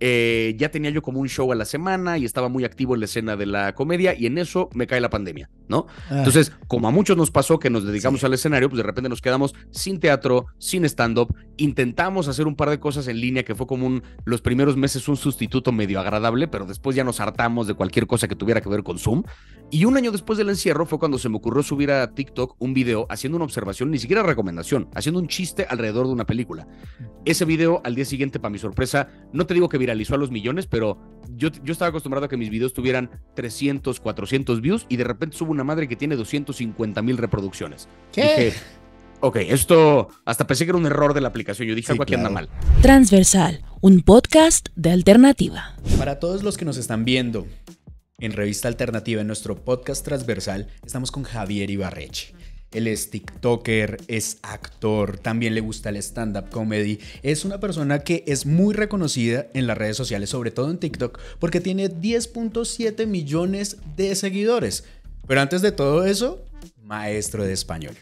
eh, ya tenía yo como un show a la semana y estaba muy activo en la escena de la comedia y en eso me cae la pandemia, ¿no? Ah. Entonces, como a muchos nos pasó que nos dedicamos al escenario, pues de repente nos quedamos sin teatro, sin stand-up, intentamos hacer un par de cosas en línea que fue como un, los primeros meses un sustituto medio agradable, pero después ya nos hartamos de cualquier cosa que tuviera que ver con Zoom. Y un año después del encierro fue cuando se me ocurrió subir a TikTok un video haciendo una observación, ni siquiera recomendación, haciendo un chiste alrededor de una película. Ese video al día siguiente, para mi sorpresa, no te digo que viralizó a los millones, pero yo, yo estaba acostumbrado a que mis videos tuvieran 300, 400 views y de repente subo una madre que tiene 250 mil reproducciones. ¿Qué? Dije, ok, esto hasta pensé que era un error de la aplicación. Yo dije, Sí, algo aquí anda mal. Transversal, un podcast de alternativa. Para todos los que nos están viendo en Revista Alternativa, en nuestro podcast transversal, estamos con Javier Ibarreche. Él es TikToker, es actor, también le gusta el stand-up comedy. Es una persona que es muy reconocida en las redes sociales, sobre todo en TikTok, porque tiene 10.7 millones de seguidores. Pero antes de todo eso, maestro de español.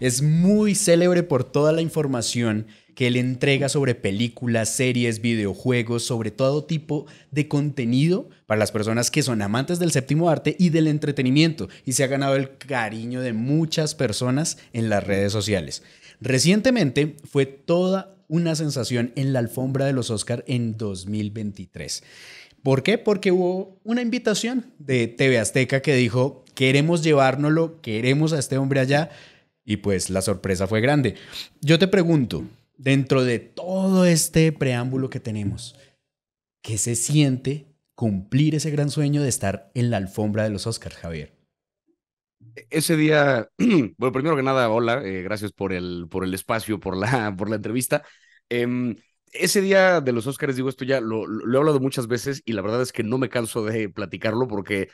Es muy célebre por toda la información que él entrega sobre películas, series, videojuegos, sobre todo tipo de contenido para las personas que son amantes del séptimo arte y del entretenimiento y se ha ganado el cariño de muchas personas en las redes sociales. Recientemente fue toda una sensación en la alfombra de los Oscar en 2023. ¿Por qué? Porque hubo una invitación de TV Azteca que dijo, queremos llevárnoslo, queremos a este hombre allá, y pues la sorpresa fue grande. Yo te pregunto, dentro de todo este preámbulo que tenemos, ¿qué se siente cumplir ese gran sueño de estar en la alfombra de los Oscars, Javier? Ese día, bueno, primero que nada, hola, eh, gracias por el, por el espacio, por la, por la entrevista. Em, ese día de los Oscars, digo esto ya, lo, lo he hablado muchas veces y la verdad es que no me canso de platicarlo porque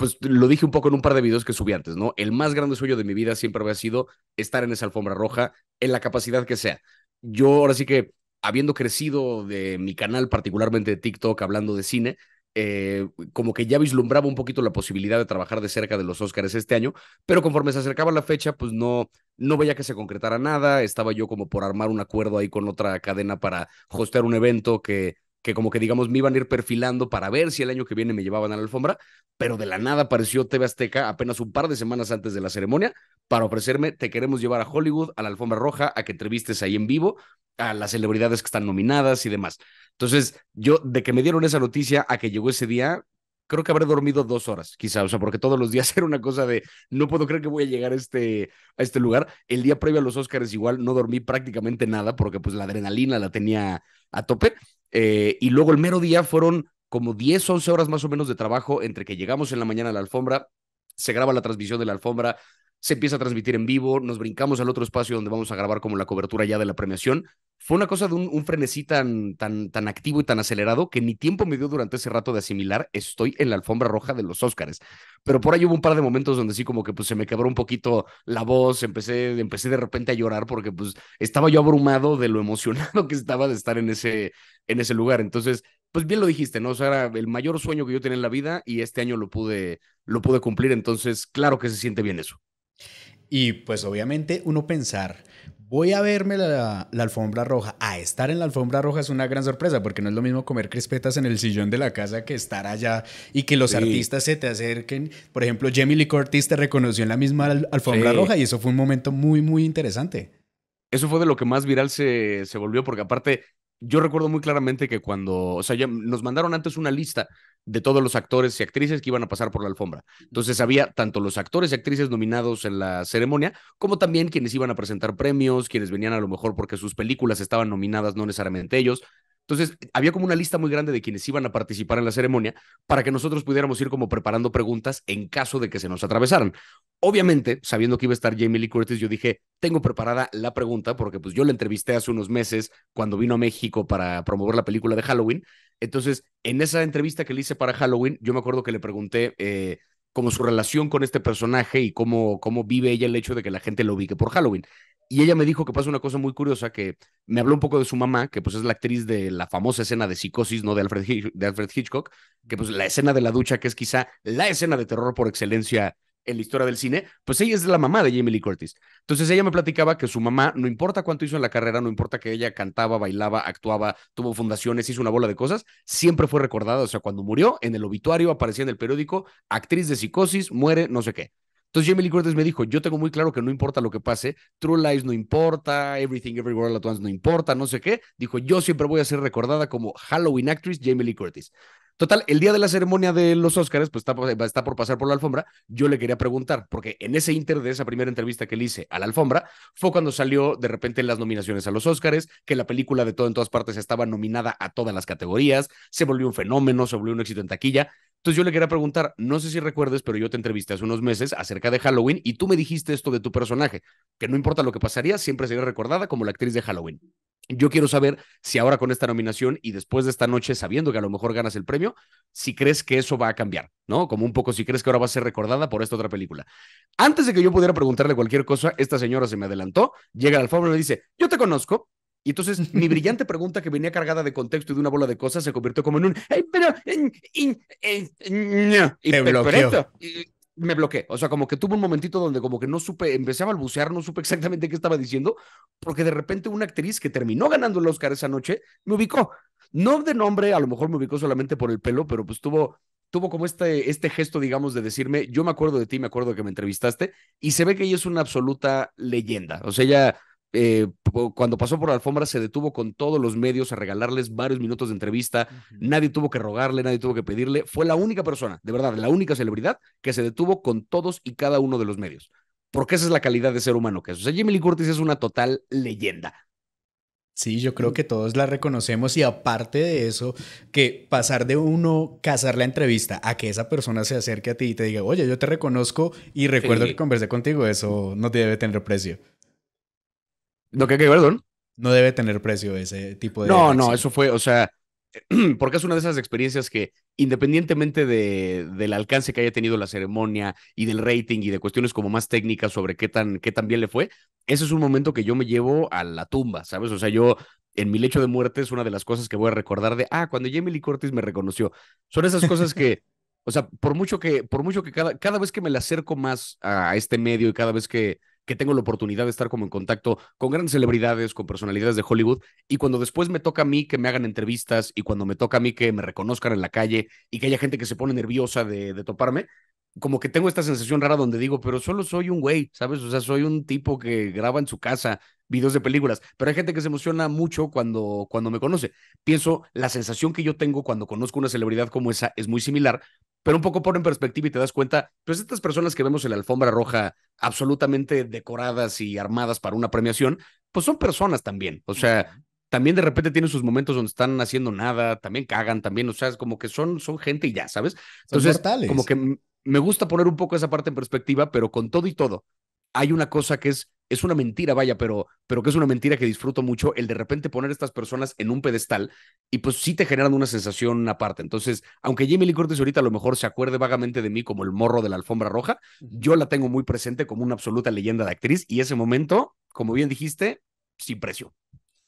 pues lo dije un poco en un par de videos que subí antes, ¿no? El más grande sueño de mi vida siempre había sido estar en esa alfombra roja, en la capacidad que sea. Yo ahora sí que, habiendo crecido de mi canal, particularmente de TikTok, hablando de cine, eh, como que ya vislumbraba un poquito la posibilidad de trabajar de cerca de los Oscars este año, pero conforme se acercaba la fecha, pues no, no veía que se concretara nada, estaba yo como por armar un acuerdo ahí con otra cadena para hostear un evento que que como que digamos me iban a ir perfilando para ver si el año que viene me llevaban a la alfombra, pero de la nada apareció TV Azteca apenas un par de semanas antes de la ceremonia para ofrecerme, te queremos llevar a Hollywood, a la alfombra roja, a que entrevistes ahí en vivo a las celebridades que están nominadas y demás. Entonces, yo de que me dieron esa noticia a que llegó ese día, creo que habré dormido dos horas, quizá, o sea, porque todos los días era una cosa de, no puedo creer que voy a llegar a este, a este lugar. El día previo a los Oscars igual no dormí prácticamente nada porque pues la adrenalina la tenía a tope. Eh, y luego el mero día fueron como 10, 11 horas más o menos de trabajo entre que llegamos en la mañana a la alfombra, se graba la transmisión de la alfombra, se empieza a transmitir en vivo, nos brincamos al otro espacio donde vamos a grabar como la cobertura ya de la premiación. Fue una cosa de un, un frenesí tan, tan, tan activo y tan acelerado que ni tiempo me dio durante ese rato de asimilar, estoy en la alfombra roja de los Óscares. Pero por ahí hubo un par de momentos donde sí como que pues se me quebró un poquito la voz, empecé, empecé de repente a llorar porque pues estaba yo abrumado de lo emocionado que estaba de estar en ese, en ese lugar. Entonces, pues bien lo dijiste, ¿no? O sea, era el mayor sueño que yo tenía en la vida y este año lo pude, lo pude cumplir. Entonces, claro que se siente bien eso. Y pues obviamente uno pensar, voy a verme la, la, alfombra roja, a estar en la alfombra roja es una gran sorpresa, porque no es lo mismo comer crispetas en el sillón de la casa que estar allá y que los sí. artistas se te acerquen. Por ejemplo, Jamie Lee Curtis te reconoció en la misma al alfombra sí. roja y eso fue un momento muy, muy interesante. Eso fue de lo que más viral se, se volvió, porque aparte yo recuerdo muy claramente que cuando, o sea, ya nos mandaron antes una lista de todos los actores y actrices que iban a pasar por la alfombra. Entonces había tanto los actores y actrices nominados en la ceremonia, como también quienes iban a presentar premios, quienes venían a lo mejor porque sus películas estaban nominadas, no necesariamente ellos. Entonces, había como una lista muy grande de quienes iban a participar en la ceremonia para que nosotros pudiéramos ir como preparando preguntas en caso de que se nos atravesaran. Obviamente, sabiendo que iba a estar Jamie Lee Curtis, yo dije, tengo preparada la pregunta porque pues yo la entrevisté hace unos meses cuando vino a México para promover la película de Halloween. Entonces, en esa entrevista que le hice para Halloween, yo me acuerdo que le pregunté eh, como su relación con este personaje y cómo, cómo vive ella el hecho de que la gente lo ubique por Halloween. Y ella me dijo que pasa una cosa muy curiosa, que me habló un poco de su mamá, que pues es la actriz de la famosa escena de psicosis, ¿no? De Alfred, Hitch de Alfred Hitchcock, que pues la escena de la ducha, que es quizá la escena de terror por excelencia en la historia del cine, pues ella es la mamá de Jamie Lee Curtis. Entonces ella me platicaba que su mamá, no importa cuánto hizo en la carrera, no importa que ella cantaba, bailaba, actuaba, tuvo fundaciones, hizo una bola de cosas, siempre fue recordada, o sea, cuando murió, en el obituario aparecía en el periódico, actriz de psicosis, muere, no sé qué. Entonces Jamie Lee Curtis me dijo, yo tengo muy claro que no importa lo que pase, True Lies no importa, Everything Everywhere All At Once no importa, no sé qué. Dijo, yo siempre voy a ser recordada como Halloween actress Jamie Lee Curtis. Total, el día de la ceremonia de los Oscars, pues está, por pasar por la alfombra, yo le quería preguntar, porque en ese inter de esa primera entrevista que le hice a la alfombra, fue cuando salió de repente las nominaciones a los Oscars, que la película de todo en todas partes estaba nominada a todas las categorías, se volvió un fenómeno, se volvió un éxito en taquilla. Entonces yo le quería preguntar, no sé si recuerdes, pero yo te entrevisté hace unos meses acerca de Halloween y tú me dijiste esto de tu personaje, que no importa lo que pasaría, siempre sería recordada como la actriz de Halloween. Yo quiero saber si ahora con esta nominación y después de esta noche, sabiendo que a lo mejor ganas el premio, si crees que eso va a cambiar, ¿no? Como un poco si crees que ahora va a ser recordada por esta otra película. Antes de que yo pudiera preguntarle cualquier cosa, esta señora se me adelantó, llega al alfombra y me dice, yo te conozco. Y entonces mi brillante pregunta que venía cargada de contexto y de una bola de cosas se convirtió como en un, pero, y, me bloqueé. O sea, como que tuve un momentito donde como que no supe, empecé a balbucear, no supe exactamente qué estaba diciendo, porque de repente una actriz que terminó ganando el Oscar esa noche me ubicó. No de nombre, a lo mejor me ubicó solamente por el pelo, pero pues tuvo, tuvo como este, este gesto, digamos, de decirme, yo me acuerdo de ti, me acuerdo que me entrevistaste, y se ve que ella es una absoluta leyenda. O sea, ella eh, cuando pasó por la alfombra se detuvo con todos los medios a regalarles varios minutos de entrevista, nadie tuvo que rogarle, nadie tuvo que pedirle, fue la única persona, de verdad, la única celebridad que se detuvo con todos y cada uno de los medios, porque esa es la calidad de ser humano que es. O sea, Jimmy Lee Curtis es una total leyenda. Sí, yo creo que todos la reconocemos y aparte de eso, que pasar de uno cazar la entrevista a que esa persona se acerque a ti y te diga, oye, yo te reconozco y recuerdo que conversé contigo, eso no debe tener precio. ¿No que perdón? No debe tener precio ese tipo de. No, no, eso fue, o sea, porque es una de esas experiencias que, independientemente de, del alcance que haya tenido la ceremonia y del rating y de cuestiones como más técnicas sobre qué tan, qué tan bien le fue, ese es un momento que yo me llevo a la tumba, ¿sabes? O sea, yo en mi lecho de muerte es una de las cosas que voy a recordar de, ah, cuando Jamie Lee Curtis me reconoció. Son esas cosas que, o sea, por mucho que, por mucho que cada, cada vez que me le acerco más a este medio y cada vez que que tengo la oportunidad de estar como en contacto con grandes celebridades, con personalidades de Hollywood, y cuando después me toca a mí que me hagan entrevistas y cuando me toca a mí que me reconozcan en la calle y que haya gente que se pone nerviosa de, de toparme, como que tengo esta sensación rara donde digo, pero solo soy un güey, ¿sabes? O sea, soy un tipo que graba en su casa videos de películas, pero hay gente que se emociona mucho cuando, cuando me conoce. Pienso, la sensación que yo tengo cuando conozco una celebridad como esa es muy similar, pero un poco pone en perspectiva y te das cuenta, pues estas personas que vemos en la alfombra roja absolutamente decoradas y armadas para una premiación, pues son personas también, o sea, también de repente tienen sus momentos donde están haciendo nada, también cagan, también, o sea, es como que son, son gente y ya, ¿sabes? Entonces, como que me gusta poner un poco esa parte en perspectiva, pero con todo y todo, hay una cosa que es, es una mentira, vaya, pero, pero que es una mentira que disfruto mucho, el de repente poner a estas personas en un pedestal y pues sí te generan una sensación aparte. Entonces, aunque Jamie Lee Curtis ahorita a lo mejor se acuerde vagamente de mí como el morro de la alfombra roja, yo la tengo muy presente como una absoluta leyenda de actriz y ese momento, como bien dijiste, sin precio.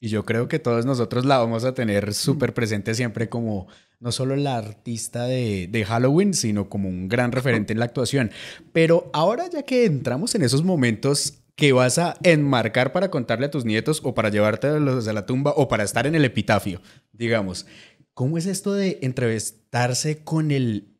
Y yo creo que todos nosotros la vamos a tener súper presente siempre como no solo la artista de, de, Halloween, sino como un gran referente en la actuación. Pero ahora ya que entramos en esos momentos que vas a enmarcar para contarle a tus nietos o para llevarte a los la tumba o para estar en el epitafio, digamos, ¿cómo es esto de entrevistarse con el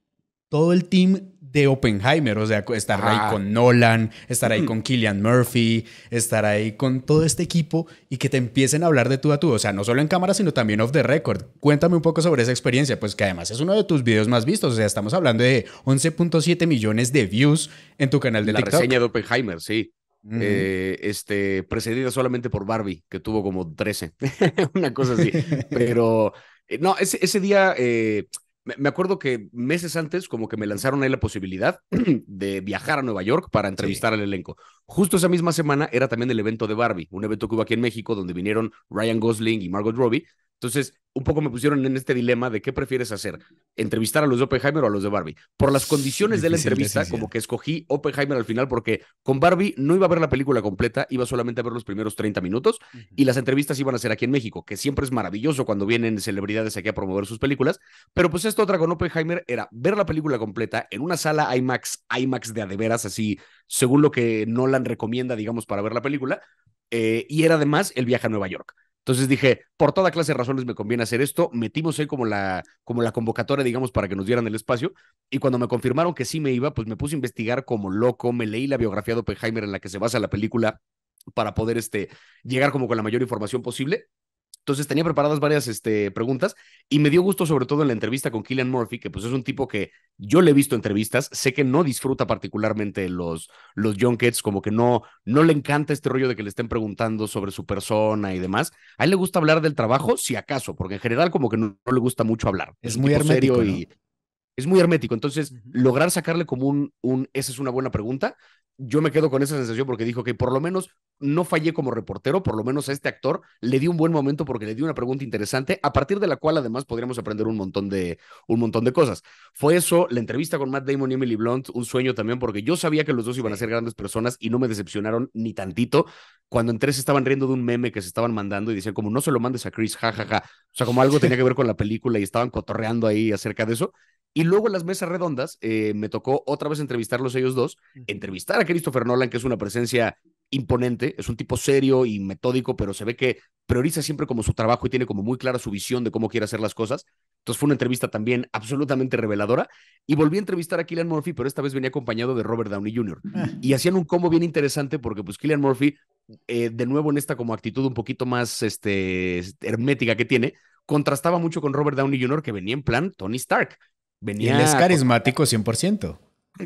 todo el team de Oppenheimer, o sea, estar ahí con Nolan, estar ahí con Killian Murphy, estar ahí con todo este equipo y que te empiecen a hablar de tú a tú, o sea, no solo en cámara, sino también off the record. Cuéntame un poco sobre esa experiencia, pues que además es uno de tus videos más vistos, o sea, estamos hablando de 11.7 millones de views en tu canal de La TikTok. Reseña de Oppenheimer, sí. eh, este, precedida solamente por Barbie, que tuvo como 13, una cosa así. Pero eh, no, ese, ese día eh, me acuerdo que meses antes como que me lanzaron ahí la posibilidad de viajar a Nueva York para entrevistar al elenco. Justo esa misma semana era también el evento de Barbie, un evento que hubo aquí en México donde vinieron Ryan Gosling y Margot Robbie. Entonces, un poco me pusieron en este dilema de qué prefieres hacer, entrevistar a los de Oppenheimer o a los de Barbie. Por las condiciones de la entrevista, como que escogí Oppenheimer al final porque con Barbie no iba a ver la película completa, iba solamente a ver los primeros 30 minutos y las entrevistas iban a ser aquí en México, que siempre es maravilloso cuando vienen celebridades aquí a promover sus películas, pero pues esta otra con Oppenheimer era ver la película completa en una sala IMAX, IMAX de adeveras, así según lo que Nolan recomienda, digamos, para ver la película, eh, y era además el viaje a Nueva York. Entonces dije, por toda clase de razones me conviene hacer esto. Metimos ahí como la, como la convocatoria, digamos, para que nos dieran el espacio. Y cuando me confirmaron que sí me iba, pues me puse a investigar como loco. Me leí la biografía de Oppenheimer en la que se basa la película para poder este, llegar como con la mayor información posible. Entonces tenía preparadas varias este, preguntas y me dio gusto sobre todo en la entrevista con Killian Murphy, que pues es un tipo que yo le he visto entrevistas, sé que no disfruta particularmente los, los junkets, como que no, no le encanta este rollo de que le estén preguntando sobre su persona y demás. A él le gusta hablar del trabajo, si acaso, porque en general como que no, le gusta mucho hablar. Es, muy hermético y es muy hermético. Entonces, lograr sacarle como un, un, esa es una buena pregunta, yo me quedo con esa sensación porque dijo que por lo menos no fallé como reportero, por lo menos a este actor le di un buen momento porque le di una pregunta interesante, a partir de la cual además podríamos aprender un montón de, un montón de cosas. Fue eso, la entrevista con Matt Damon y Emily Blunt, un sueño también porque yo sabía que los dos iban a ser grandes personas y no me decepcionaron ni tantito. Cuando entré se estaban riendo de un meme que se estaban mandando y decían como no se lo mandes a Chris, jajaja. Ja, ja. O sea, como algo tenía que ver con la película y estaban cotorreando ahí acerca de eso. Y luego en las mesas redondas eh, me tocó otra vez entrevistarlos ellos dos, entrevistar a Christopher Nolan, que es una presencia imponente, es un tipo serio y metódico, pero se ve que prioriza siempre como su trabajo y tiene como muy clara su visión de cómo quiere hacer las cosas. Entonces fue una entrevista también absolutamente reveladora. Y volví a entrevistar a Killian Murphy, pero esta vez venía acompañado de Robert Downey Jr. Ah. Y hacían un combo bien interesante porque pues Killian Murphy, eh, de nuevo en esta como actitud un poquito más este, hermética que tiene, contrastaba mucho con Robert Downey Jr., que venía en plan Tony Stark. Venía él es carismático 100%.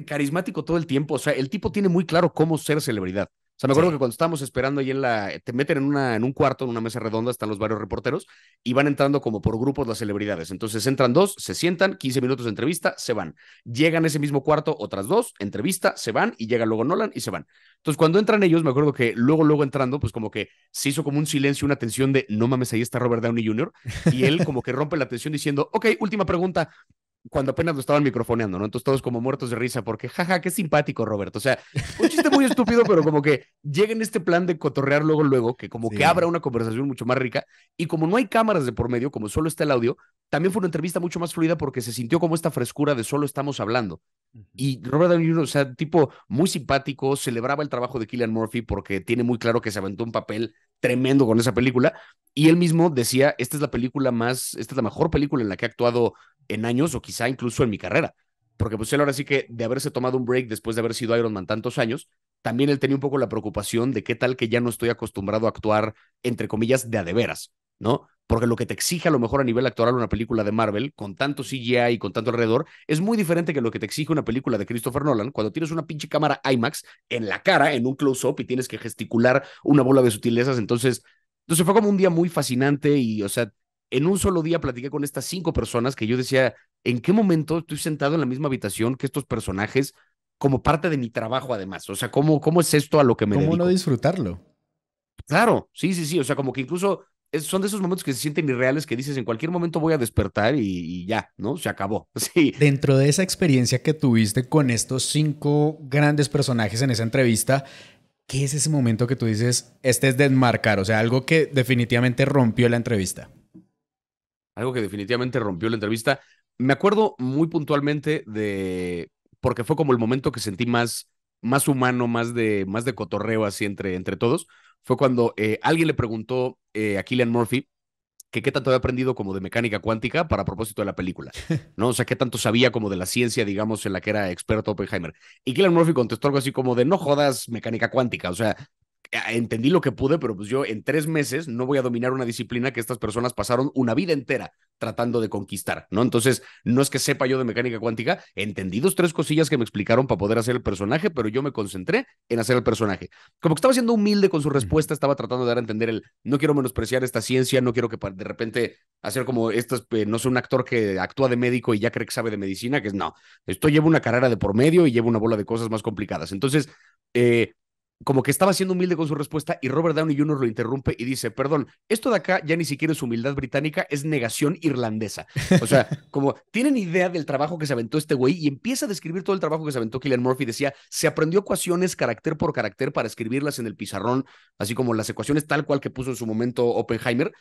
Carismático todo el tiempo. O sea, el tipo tiene muy claro cómo ser celebridad. O sea, me acuerdo que cuando estábamos esperando ahí en la, te meten en, una, en un cuarto, en una mesa redonda, están los varios reporteros y van entrando como por grupos las celebridades. Entonces entran dos, se sientan, 15 minutos de entrevista, se van. Llegan a ese mismo cuarto otras dos, entrevista, se van y llega luego Nolan y se van. Entonces cuando entran ellos, me acuerdo que luego, luego entrando, pues como que se hizo como un silencio, una tensión de, no mames, ahí está Robert Downey Jr. Y él como que rompe la tensión diciendo, ok, última pregunta, cuando apenas lo estaban microfoneando, ¿no? Entonces todos como muertos de risa porque, jaja, qué simpático, Roberto. O sea, un chiste muy estúpido, pero como que llega en este plan de cotorrear luego, luego, que como que abra una conversación mucho más rica. Y como no hay cámaras de por medio, como solo está el audio, también fue una entrevista mucho más fluida porque se sintió como esta frescura de solo estamos hablando. Y Robert Downey Jr., o sea, tipo muy simpático, celebraba el trabajo de Killian Murphy porque tiene muy claro que se aventó un papel tremendo con esa película. Y él mismo decía, esta es la película más, esta es la mejor película en la que ha actuado en años o quizá incluso en mi carrera. Porque pues él ahora sí que de haberse tomado un break después de haber sido Iron Man tantos años, también él tenía un poco la preocupación de qué tal que ya no estoy acostumbrado a actuar, entre comillas, de a de veras, ¿no? Porque lo que te exige a lo mejor a nivel actoral una película de Marvel, con tanto CGI y con tanto alrededor, es muy diferente que lo que te exige una película de Christopher Nolan, cuando tienes una pinche cámara IMAX en la cara, en un close-up, y tienes que gesticular una bola de sutilezas. Entonces, entonces fue como un día muy fascinante y, o sea, en un solo día platiqué con estas cinco personas que yo decía, ¿en qué momento estoy sentado en la misma habitación que estos personajes como parte de mi trabajo además? O sea, ¿cómo, cómo es esto a lo que me ¿Cómo dedico? no disfrutarlo? Claro, sí, sí, sí, o sea, como que incluso son de esos momentos que se sienten irreales que dices, en cualquier momento voy a despertar y, y, ya, ¿no? Se acabó. Sí. Dentro de esa experiencia que tuviste con estos cinco grandes personajes en esa entrevista, ¿qué es ese momento que tú dices, este es desmarcar? O sea, algo que definitivamente rompió la entrevista algo que definitivamente rompió la entrevista. Me acuerdo muy puntualmente de, porque fue como el momento que sentí más, más humano, más de, más de cotorreo así entre, entre todos, fue cuando eh, alguien le preguntó eh, a Killian Murphy que qué tanto había aprendido como de mecánica cuántica para propósito de la película, ¿no? O sea, qué tanto sabía como de la ciencia, digamos, en la que era experto Oppenheimer. Y Killian Murphy contestó algo así como de, no jodas mecánica cuántica, o sea, entendí lo que pude, pero pues yo en tres meses no voy a dominar una disciplina que estas personas pasaron una vida entera tratando de conquistar, ¿no? Entonces, no es que sepa yo de mecánica cuántica, entendí dos, tres cosillas que me explicaron para poder hacer el personaje, pero yo me concentré en hacer el personaje. Como que estaba siendo humilde con su respuesta, estaba tratando de dar a entender el, no quiero menospreciar esta ciencia, no quiero que de repente hacer como esto, eh, no sé, un actor que actúa de médico y ya cree que sabe de medicina, que es no, esto lleva una carrera de por medio y lleva una bola de cosas más complicadas. Entonces, eh, como que estaba siendo humilde con su respuesta y Robert Downey Jr. lo interrumpe y dice, perdón, esto de acá ya ni siquiera es humildad británica, es negación irlandesa. O sea, como tienen idea del trabajo que se aventó este güey y empieza a describir todo el trabajo que se aventó Killian Murphy. Decía, se aprendió ecuaciones carácter por carácter para escribirlas en el pizarrón, así como las ecuaciones tal cual que puso en su momento Oppenheimer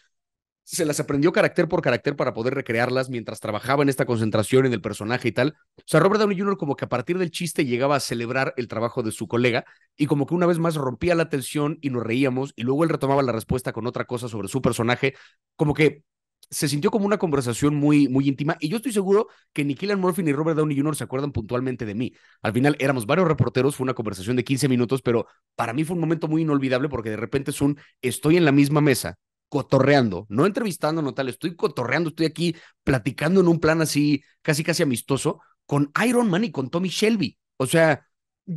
se las aprendió carácter por carácter para poder recrearlas mientras trabajaba en esta concentración en el personaje y tal. O sea, Robert Downey Jr. como que a partir del chiste llegaba a celebrar el trabajo de su colega y como que una vez más rompía la tensión y nos reíamos y luego él retomaba la respuesta con otra cosa sobre su personaje, como que se sintió como una conversación muy, muy íntima y yo estoy seguro que ni Killian Murphy ni Robert Downey Jr. se acuerdan puntualmente de mí. Al final éramos varios reporteros, fue una conversación de 15 minutos, pero para mí fue un momento muy inolvidable porque de repente es un estoy en la misma mesa cotorreando, no entrevistando, no tal, estoy cotorreando, estoy aquí platicando en un plan así, casi, casi amistoso, con Iron Man y con Tommy Shelby. O sea,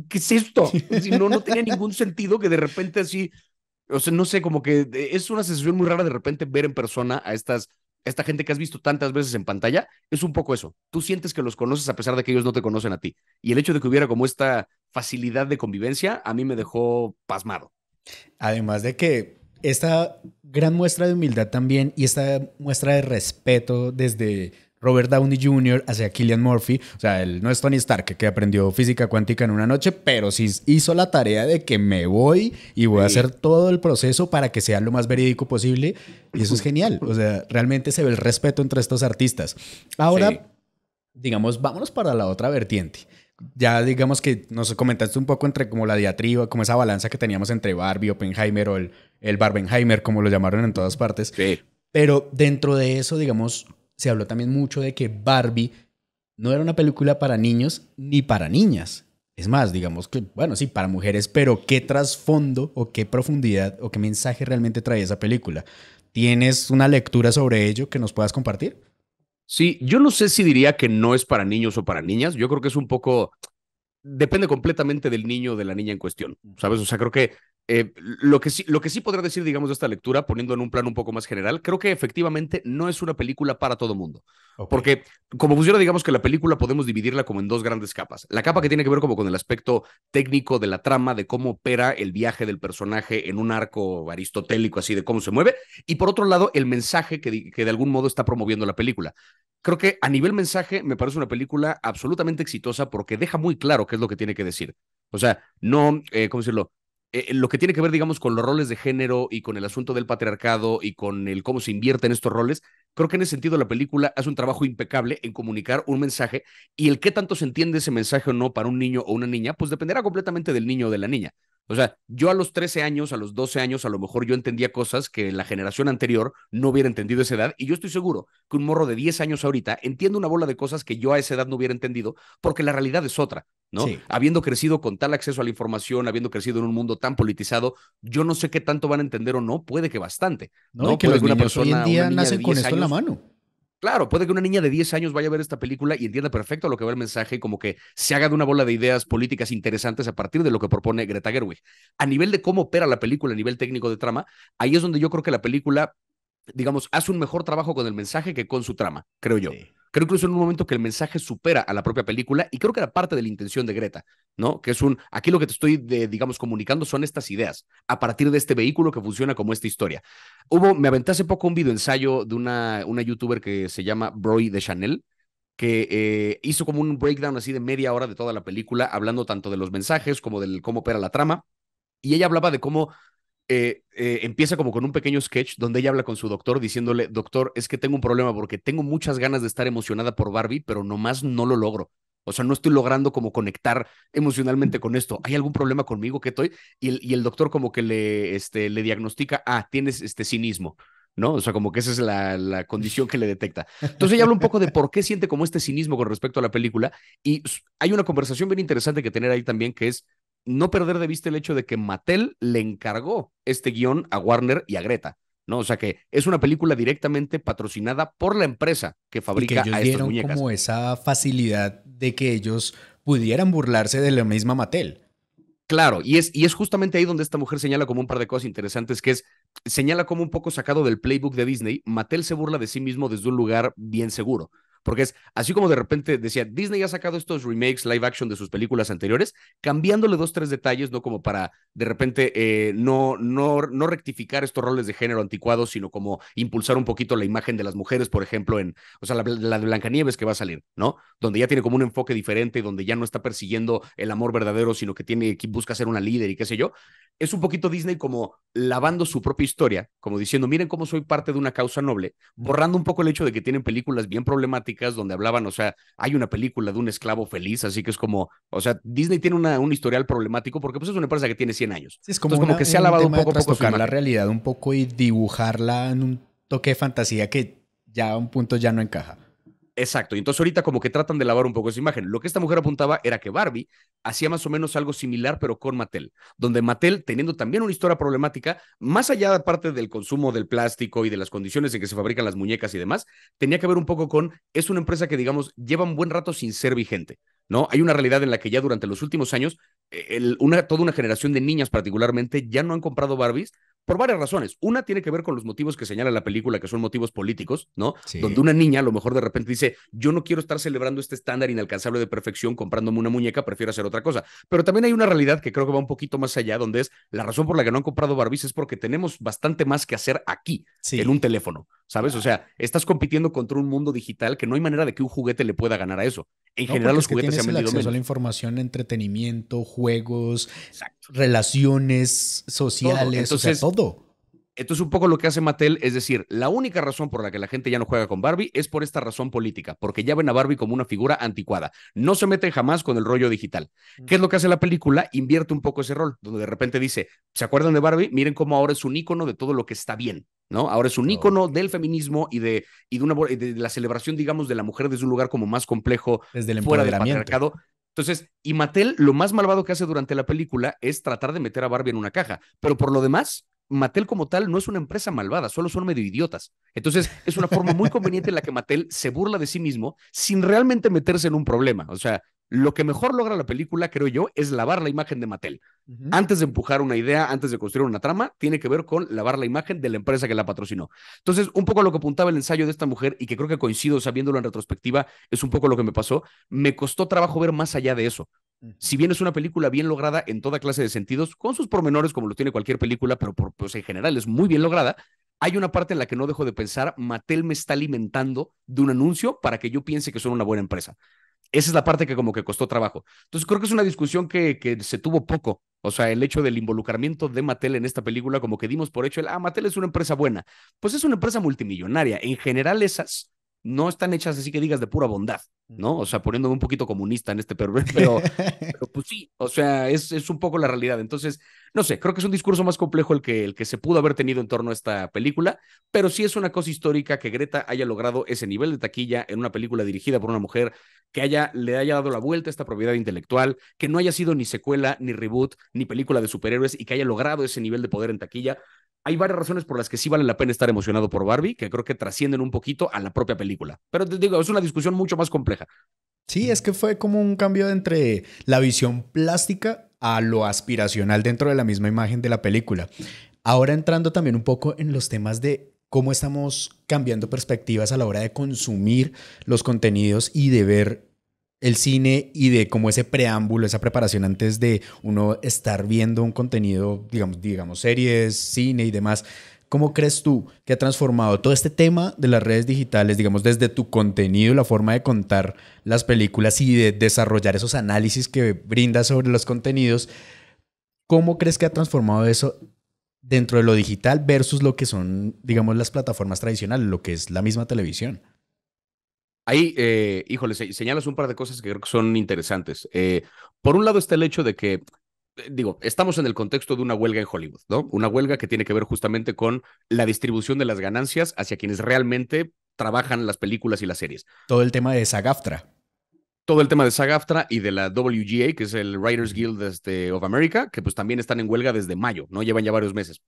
¿qué es esto? Si no, no tenía ningún sentido que de repente así, o sea, no sé, como que es una sensación muy rara de repente ver en persona a estas, esta gente que has visto tantas veces en pantalla, es un poco eso. Tú sientes que los conoces a pesar de que ellos no te conocen a ti. Y el hecho de que hubiera como esta facilidad de convivencia, a mí me dejó pasmado. Además de que esta gran muestra de humildad también y esta muestra de respeto desde Robert Downey Jr. hacia Killian Murphy. O sea, él no es Tony Stark que aprendió física cuántica en una noche, pero sí hizo la tarea de que me voy y voy a hacer todo el proceso para que sea lo más verídico posible. Y eso es genial. O sea, realmente se ve el respeto entre estos artistas. Ahora, digamos, vámonos para la otra vertiente ya digamos que nos comentaste un poco entre como la diatriba, como esa balanza que teníamos entre Barbie, Oppenheimer o el, el Barbenheimer, como lo llamaron en todas partes. Sí. Pero dentro de eso, digamos, se habló también mucho de que Barbie no era una película para niños ni para niñas. Es más, digamos que, bueno, sí, para mujeres, pero ¿qué trasfondo o qué profundidad o qué mensaje realmente trae esa película? ¿Tienes una lectura sobre ello que nos puedas compartir? Sí, yo no sé si diría que no es para niños o para niñas. Yo creo que es un poco. Depende completamente del niño o de la niña en cuestión, ¿sabes? O sea, creo que eh, lo, que sí, lo que sí podría decir, digamos, de esta lectura, poniendo en un plano un poco más general, creo que efectivamente no es una película para todo mundo. Porque como funciona, digamos que la película podemos dividirla como en dos grandes capas. La capa que tiene que ver como con el aspecto técnico de la trama, de cómo opera el viaje del personaje en un arco aristotélico, así de cómo se mueve. Y por otro lado, el mensaje que, que de algún modo está promoviendo la película. Creo que a nivel mensaje me parece una película absolutamente exitosa porque deja muy claro qué es lo que tiene que decir. O sea, no, eh, ¿cómo decirlo? Eh, lo que tiene que ver, digamos, con los roles de género y con el asunto del patriarcado y con el cómo se invierte en estos roles, creo que en ese sentido la película hace un trabajo impecable en comunicar un mensaje y el qué tanto se entiende ese mensaje o no para un niño o una niña, pues dependerá completamente del niño o de la niña. O sea, yo a los 13 años, a los 12 años, a lo mejor yo entendía cosas que la generación anterior no hubiera entendido a esa edad. Y yo estoy seguro que un morro de 10 años ahorita entiende una bola de cosas que yo a esa edad no hubiera entendido, porque la realidad es otra, ¿no? Habiendo crecido con tal acceso a la información, habiendo crecido en un mundo tan politizado, yo no sé qué tanto van a entender o no, puede que bastante. No, que los niños hoy en día nacen con esto en la mano. Claro, puede que una niña de 10 años vaya a ver esta película y entienda perfecto lo que va el mensaje y como que se haga de una bola de ideas políticas interesantes a partir de lo que propone Greta Gerwig. A nivel de cómo opera la película, a nivel técnico de trama, ahí es donde yo creo que la película, digamos, hace un mejor trabajo con el mensaje que con su trama, creo yo. Creo incluso en un momento que el mensaje supera a la propia película y creo que era parte de la intención de Greta, ¿no? Que es un, aquí lo que te estoy, digamos, comunicando son estas ideas a partir de este vehículo que funciona como esta historia. Hubo, me aventé hace poco un video ensayo de una, una youtuber que se llama Broy de Chanel, que eh, hizo como un breakdown así de media hora de toda la película, hablando tanto de los mensajes como del cómo opera la trama. Y ella hablaba de cómo eh, eh, empieza como con un pequeño sketch donde ella habla con su doctor diciéndole, doctor, es que tengo un problema porque tengo muchas ganas de estar emocionada por Barbie, pero nomás no lo logro. O sea, no estoy logrando como conectar emocionalmente con esto. ¿Hay algún problema conmigo que estoy? Y el, y el doctor como que le, este, le diagnostica, ah, tienes este cinismo. ¿no? O sea, como que esa es la, la, condición que le detecta. Entonces ella habla un poco de por qué siente como este cinismo con respecto a la película y hay una conversación bien interesante que tener ahí también, que es no perder de vista el hecho de que Mattel le encargó este guion a Warner y a Greta. ¿no? O sea que es una película directamente patrocinada por la empresa que fabrica y que a estas muñecas. como esa facilidad de que ellos pudieran burlarse de la misma Mattel. Claro, y es, y es justamente ahí donde esta mujer señala como un par de cosas interesantes, que es, señala como un poco sacado del playbook de Disney, Mattel se burla de sí mismo desde un lugar bien seguro. Porque es así como de repente decía, Disney ha sacado estos remakes live action de sus películas anteriores, cambiándole dos, tres detalles, no como para de repente eh, no, no, no rectificar estos roles de género anticuados, sino como impulsar un poquito la imagen de las mujeres, por ejemplo, en, o sea, la, la de Blancanieves que va a salir, ¿no? Donde ya tiene como un enfoque diferente, donde ya no está persiguiendo el amor verdadero, sino que tiene, que busca ser una líder y qué sé yo. Es un poquito Disney como lavando su propia historia, como diciendo, miren cómo soy parte de una causa noble, borrando un poco el hecho de que tienen películas bien problemáticas donde hablaban, o sea, hay una película de un esclavo feliz, así que es como, o sea, Disney tiene una, un historial problemático porque pues es una empresa que tiene 100 años. Sí, es como, como que se ha lavado un poco, poco la realidad un poco y dibujarla en un toque de fantasía que ya a un punto ya no encaja. Exacto, y entonces ahorita como que tratan de lavar un poco esa imagen. Lo que esta mujer apuntaba era que Barbie hacía más o menos algo similar, pero con Mattel, donde Mattel, teniendo también una historia problemática, más allá de parte del consumo del plástico y de las condiciones en que se fabrican las muñecas y demás, tenía que ver un poco con, es una empresa que, digamos, lleva un buen rato sin ser vigente. ¿no? Hay una realidad en la que ya durante los últimos años, eh, una, toda una generación de niñas particularmente ya no han comprado Barbies por varias razones. Una tiene que ver con los motivos que señala la película, que son motivos políticos, ¿no? Donde una niña a lo mejor de repente dice, yo no quiero estar celebrando este estándar inalcanzable de perfección comprándome una muñeca, prefiero hacer otra cosa. Pero también hay una realidad que creo que va un poquito más allá, donde es la razón por la que no han comprado Barbies es porque tenemos bastante más que hacer aquí, en un teléfono, ¿sabes? O sea, estás compitiendo contra un mundo digital que no hay manera de que un juguete le pueda ganar a eso. En general los juguetes se han vendido acceso a la información, entretenimiento, juegos, relaciones sociales, o sea, todo. Entonces, un poco lo que hace Mattel es decir, la única razón por la que la gente ya no juega con Barbie es por esta razón política, porque ya ven a Barbie como una figura anticuada. No se meten jamás con el rollo digital. ¿Qué es lo que hace la película? Invierte un poco ese rol, donde de repente dice, ¿se acuerdan de Barbie? Miren cómo ahora es un ícono de todo lo que está bien, ¿no? Ahora es un ícono del feminismo y de, y de, una, de la celebración, digamos, de la mujer desde un lugar como más complejo, desde el fuera del patriarcado. Entonces, y Mattel, lo más malvado que hace durante la película es tratar de meter a Barbie en una caja, pero por lo demás, Mattel como tal no es una empresa malvada, solo son medio idiotas. Entonces, es una forma muy conveniente en la que Mattel se burla de sí mismo sin realmente meterse en un problema. O sea, lo que mejor logra la película, creo yo, es lavar la imagen de Mattel. Antes de empujar una idea, antes de construir una trama, tiene que ver con lavar la imagen de la empresa que la patrocinó. Entonces, un poco lo que apuntaba el ensayo de esta mujer, y que creo que coincido sabiéndolo en retrospectiva, es un poco lo que me pasó. Me costó trabajo ver más allá de eso. Si bien es una película bien lograda en toda clase de sentidos, con sus pormenores como lo tiene cualquier película, pero por, pues en general es muy bien lograda, hay una parte en la que no dejo de pensar, Mattel me está alimentando de un anuncio para que yo piense que son una buena empresa. Esa es la parte que como que costó trabajo. Entonces creo que es una discusión que, que se tuvo poco. O sea, el hecho del involucramiento de Mattel en esta película, como que dimos por hecho el, ah, Mattel es una empresa buena. Pues es una empresa multimillonaria. En general esas no están hechas así que digas de pura bondad, ¿no? O sea, poniéndome un poquito comunista en este, pero, pero, pues sí, o sea, es, es, un poco la realidad. Entonces, no sé, creo que es un discurso más complejo el que, el que se pudo haber tenido en torno a esta película, pero sí es una cosa histórica que Greta haya logrado ese nivel de taquilla en una película dirigida por una mujer que haya, le haya dado la vuelta a esta propiedad intelectual, que no haya sido ni secuela, ni reboot, ni película de superhéroes y que haya logrado ese nivel de poder en taquilla hay varias razones por las que sí vale la pena estar emocionado por Barbie, que creo que trascienden un poquito a la propia película. Pero te digo, es una discusión mucho más compleja. Sí, es que fue como un cambio entre la visión plástica a lo aspiracional dentro de la misma imagen de la película. Ahora entrando también un poco en los temas de cómo estamos cambiando perspectivas a la hora de consumir los contenidos y de ver el cine y de como ese preámbulo, esa preparación antes de uno estar viendo un contenido, digamos, digamos, series, cine y demás. ¿Cómo crees tú que ha transformado todo este tema de las redes digitales, digamos, desde tu contenido, la forma de contar las películas y de desarrollar esos análisis que brindas sobre los contenidos? ¿Cómo crees que ha transformado eso dentro de lo digital versus lo que son, digamos, las plataformas tradicionales, lo que es la misma televisión? Ahí, eh, híjole, señalas un par de cosas que creo que son interesantes. Eh, por un lado está el hecho de que, eh, digo, estamos en el contexto de una huelga en Hollywood, ¿no? Una huelga que tiene que ver justamente con la distribución de las ganancias hacia quienes realmente trabajan las películas y las series. Todo el tema de SAGAFTRA. Todo el tema de SAGAFTRA y de la WGA, que es el Writers Guild este, of America, que pues también están en huelga desde mayo, ¿no? Llevan ya varios meses.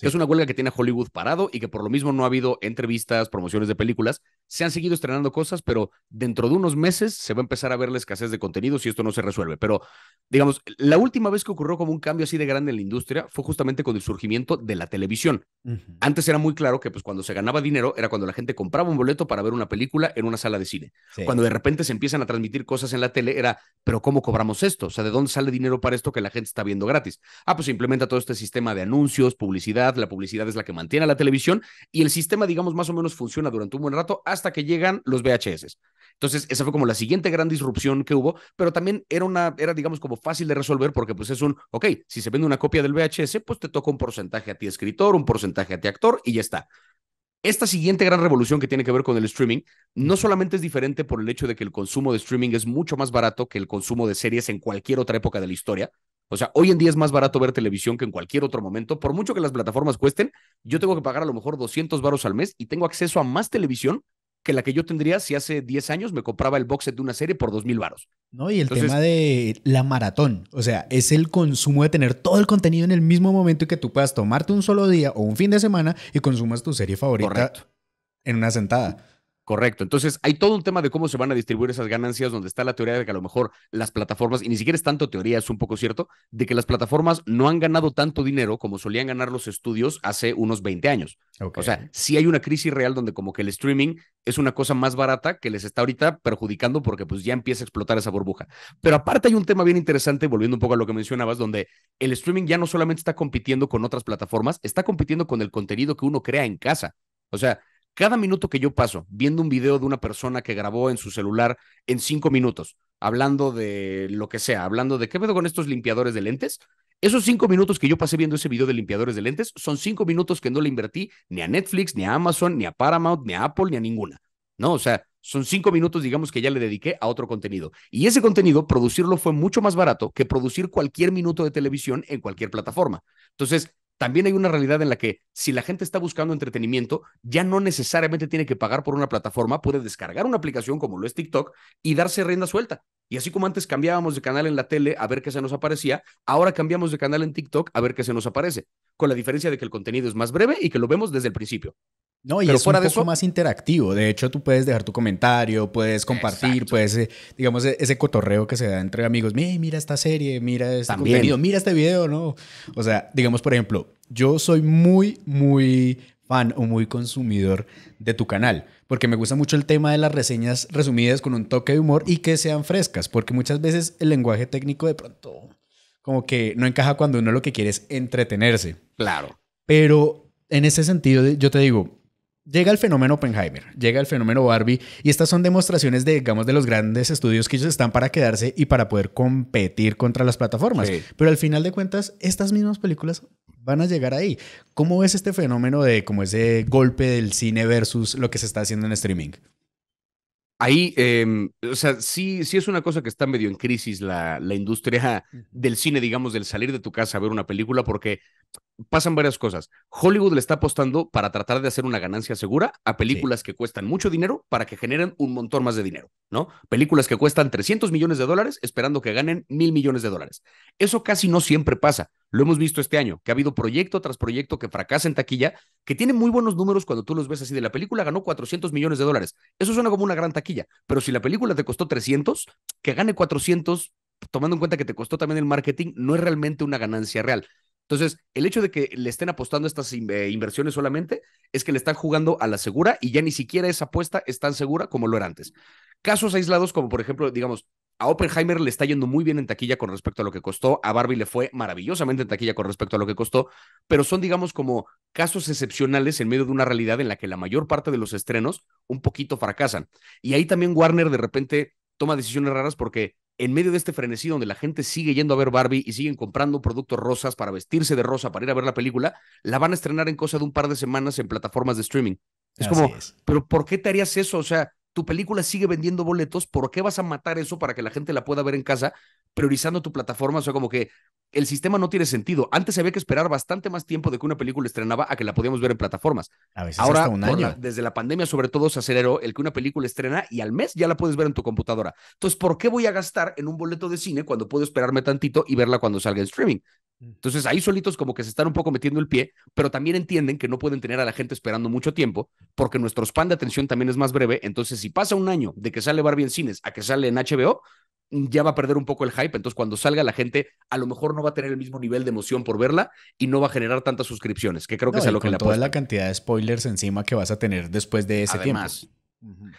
Es una huelga que tiene Hollywood parado y que por lo mismo no ha habido entrevistas, promociones de películas, se han seguido estrenando cosas, pero dentro de unos meses se va a empezar a ver la escasez de contenido si esto no se resuelve. Pero, digamos, la última vez que ocurrió como un cambio así de grande en la industria fue justamente con el surgimiento de la televisión. Antes era muy claro que pues cuando se ganaba dinero era cuando la gente compraba un boleto para ver una película en una sala de cine. Cuando de repente se empiezan a transmitir cosas en la tele era, pero ¿cómo cobramos esto? O sea, ¿de dónde sale dinero para esto que la gente está viendo gratis? Ah, pues se implementa todo este sistema de anuncios, publicidad, la publicidad es la que mantiene a la televisión y el sistema, digamos, más o menos funciona durante un buen rato hasta que llegan los VHS. Entonces, esa fue como la siguiente gran disrupción que hubo, pero también era una, era digamos como fácil de resolver porque pues es un, ok, si se vende una copia del VHS, pues te toca un porcentaje a ti escritor, un porcentaje a ti actor y ya está. Esta siguiente gran revolución que tiene que ver con el streaming no solamente es diferente por el hecho de que el consumo de streaming es mucho más barato que el consumo de series en cualquier otra época de la historia. O sea, hoy en día es más barato ver televisión que en cualquier otro momento. Por mucho que las plataformas cuesten, yo tengo que pagar a lo mejor 200 varos al mes y tengo acceso a más televisión que la que yo tendría si hace 10 años me compraba el box set de una serie por 2000 varos. No, y el tema de la maratón, o sea, es el consumo de tener todo el contenido en el mismo momento y que tú puedas tomarte un solo día o un fin de semana y consumas tu serie favorita en una sentada. Correcto. Entonces, hay todo un tema de cómo se van a distribuir esas ganancias, donde está la teoría de que a lo mejor las plataformas, y ni siquiera es tanto teoría, es un poco cierto, de que las plataformas no han ganado tanto dinero como solían ganar los estudios hace unos 20 años. O sea, sí hay una crisis real donde como que el streaming es una cosa más barata que les está ahorita perjudicando porque pues ya empieza a explotar esa burbuja. Pero aparte hay un tema bien interesante, volviendo un poco a lo que mencionabas, donde el streaming ya no solamente está compitiendo con otras plataformas, está compitiendo con el contenido que uno crea en casa. O sea, cada minuto que yo paso viendo un video de una persona que grabó en su celular en cinco minutos, hablando de lo que sea, hablando de qué pedo con estos limpiadores de lentes, esos cinco minutos que yo pasé viendo ese video de limpiadores de lentes son cinco minutos que no le invertí ni a Netflix, ni a Amazon, ni a Paramount, ni a Apple, ni a ninguna. No, o sea, son cinco minutos, digamos, que ya le dediqué a otro contenido. Y ese contenido, producirlo fue mucho más barato que producir cualquier minuto de televisión en cualquier plataforma. Entonces, también hay una realidad en la que si la gente está buscando entretenimiento, ya no necesariamente tiene que pagar por una plataforma, puede descargar una aplicación como lo es TikTok y darse rienda suelta. Y así como antes cambiábamos de canal en la tele a ver qué se nos aparecía, ahora cambiamos de canal en TikTok a ver qué se nos aparece, con la diferencia de que el contenido es más breve y que lo vemos desde el principio. No, y es fuera un poco más interactivo. De hecho, tú puedes dejar tu comentario, puedes compartir, puedes, eh, digamos, e-, ese cotorreo que se da entre amigos. mira esta serie, mira este contenido, mira este video, ¿no? O sea, digamos, por ejemplo, yo soy muy, muy fan o muy consumidor de tu canal, porque me gusta mucho el tema de las reseñas resumidas con un toque de humor y que sean frescas, porque muchas veces el lenguaje técnico de pronto como que no encaja cuando uno lo que quiere es entretenerse. Claro. Pero en ese sentido, yo te digo, Llega el fenómeno Oppenheimer, llega el fenómeno Barbie y estas son demostraciones de, digamos, de los grandes estudios que ellos están para quedarse y para poder competir contra las plataformas. Pero al final de cuentas, estas mismas películas van a llegar ahí. ¿Cómo ves este fenómeno de como ese golpe del cine versus lo que se está haciendo en streaming? Ahí, em, o sea, sí, sí es una cosa que está medio en crisis la, la industria del cine, digamos, del salir de tu casa a ver una película, porque pasan varias cosas. Hollywood le está apostando para tratar de hacer una ganancia segura a películas que cuestan mucho dinero para que generen un montón más de dinero, ¿no? Películas que cuestan 300 millones de dólares esperando que ganen mil millones de dólares. Eso casi no siempre pasa. Lo hemos visto este año, que ha habido proyecto tras proyecto que fracasa en taquilla, que tiene muy buenos números cuando tú los ves así de la película ganó 400 millones de dólares. Eso suena como una gran taquilla, pero si la película te costó 300, que gane 400 tomando en cuenta que te costó también el marketing, no es realmente una ganancia real. Entonces, el hecho de que le estén apostando estas eh, inversiones solamente es que le están jugando a la segura y ya ni siquiera esa apuesta es tan segura como lo era antes. Casos aislados, como por ejemplo, digamos, a Oppenheimer le está yendo muy bien en taquilla con respecto a lo que costó, a Barbie le fue maravillosamente en taquilla con respecto a lo que costó, pero son, digamos, como casos excepcionales en medio de una realidad en la que la mayor parte de los estrenos un poquito fracasan. Y ahí también Warner de repente toma decisiones raras porque en medio de este frenesí donde la gente sigue yendo a ver Barbie y siguen comprando productos rosas para vestirse de rosa para ir a ver la película, la van a estrenar en cosa de un par de semanas en plataformas de streaming. Es como, pero ¿por qué te harías eso? O sea, tu película sigue vendiendo boletos, ¿por qué vas a matar eso para que la gente la pueda ver en casa priorizando tu plataforma? O sea, como que el sistema no tiene sentido. Antes había que esperar bastante más tiempo de que una película estrenaba a que la podíamos ver en plataformas. A veces Ahora, hasta un año. desde la pandemia sobre todo se aceleró el que una película estrena y al mes ya la puedes ver en tu computadora. Entonces, ¿por qué voy a gastar en un boleto de cine cuando puedo esperarme tantito y verla cuando salga en streaming? Entonces ahí solitos como que se están un poco metiendo el pie, pero también entienden que no pueden tener a la gente esperando mucho tiempo, porque nuestro span de atención también es más breve. Entonces, si pasa un año de que sale Barbie en cines a que sale en HBO, ya va a perder un poco el hype. Entonces, cuando salga la gente, a lo mejor no va a tener el mismo nivel de emoción por verla y no va a generar tantas suscripciones, que creo que es a lo que le toda la cantidad de spoilers encima que vas a tener después de ese Además, tiempo.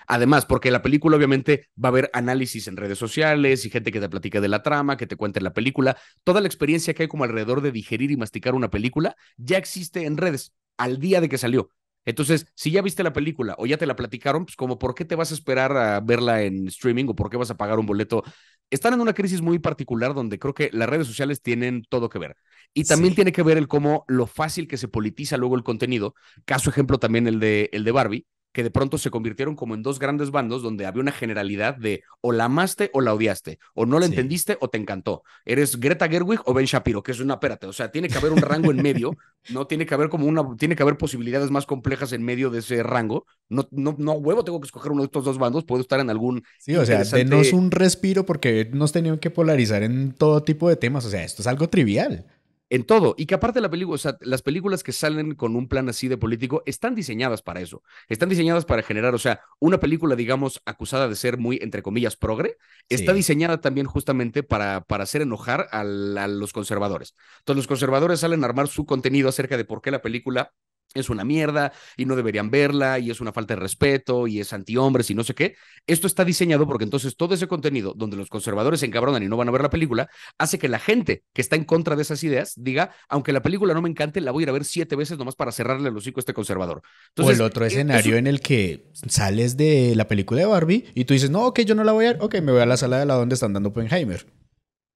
Además, porque la película obviamente va a haber análisis en redes sociales y gente que te platique de la trama, que te cuente la película. Toda la experiencia que hay como alrededor de digerir y masticar una película ya existe en redes al día de que salió. Entonces, si ya viste la película o ya te la platicaron, pues como por qué te vas a esperar a verla en streaming o por qué vas a pagar un boleto. Están en una crisis muy particular donde creo que las redes sociales tienen todo que ver. Y también Sí. tiene que ver el cómo lo fácil que se politiza luego el contenido. Caso ejemplo también el de, el de Barbie, que de pronto se convirtieron como en dos grandes bandos donde había una generalidad de o la amaste o la odiaste, o no la Sí. entendiste o te encantó. Eres Greta Gerwig o Ben Shapiro, que es una, espérate, o sea, tiene que haber un rango en medio, no tiene que haber como una, tiene que haber posibilidades más complejas en medio de ese rango. No, no, no, huevo, tengo que escoger uno de estos dos bandos, puedo estar en algún Sí, o sea, interesante- denos un respiro porque nos tenían que polarizar en todo tipo de temas. O sea, esto es algo trivial. En todo. Y que aparte la película, o sea, las películas que salen con un plan así de político están diseñadas para eso. Están diseñadas para generar, o sea, una película, digamos, acusada de ser muy, entre comillas, progre, está diseñada también justamente para, para hacer enojar al- a los conservadores. Entonces los conservadores salen a armar su contenido acerca de por qué la película es una mierda y no deberían verla y es una falta de respeto y es antihombres y no sé qué. Esto está diseñado porque entonces todo ese contenido donde los conservadores se encabronan y no van a ver la película, hace que la gente que está en contra de esas ideas diga, aunque la película no me encante, la voy a ir a ver siete veces nomás para cerrarle el hocico a este conservador. Entonces, o el otro e- escenario eso- en el que sales de la película de Barbie y tú dices, no, ok, yo no la voy a ver, ok, me voy a la sala de la donde están dando Oppenheimer.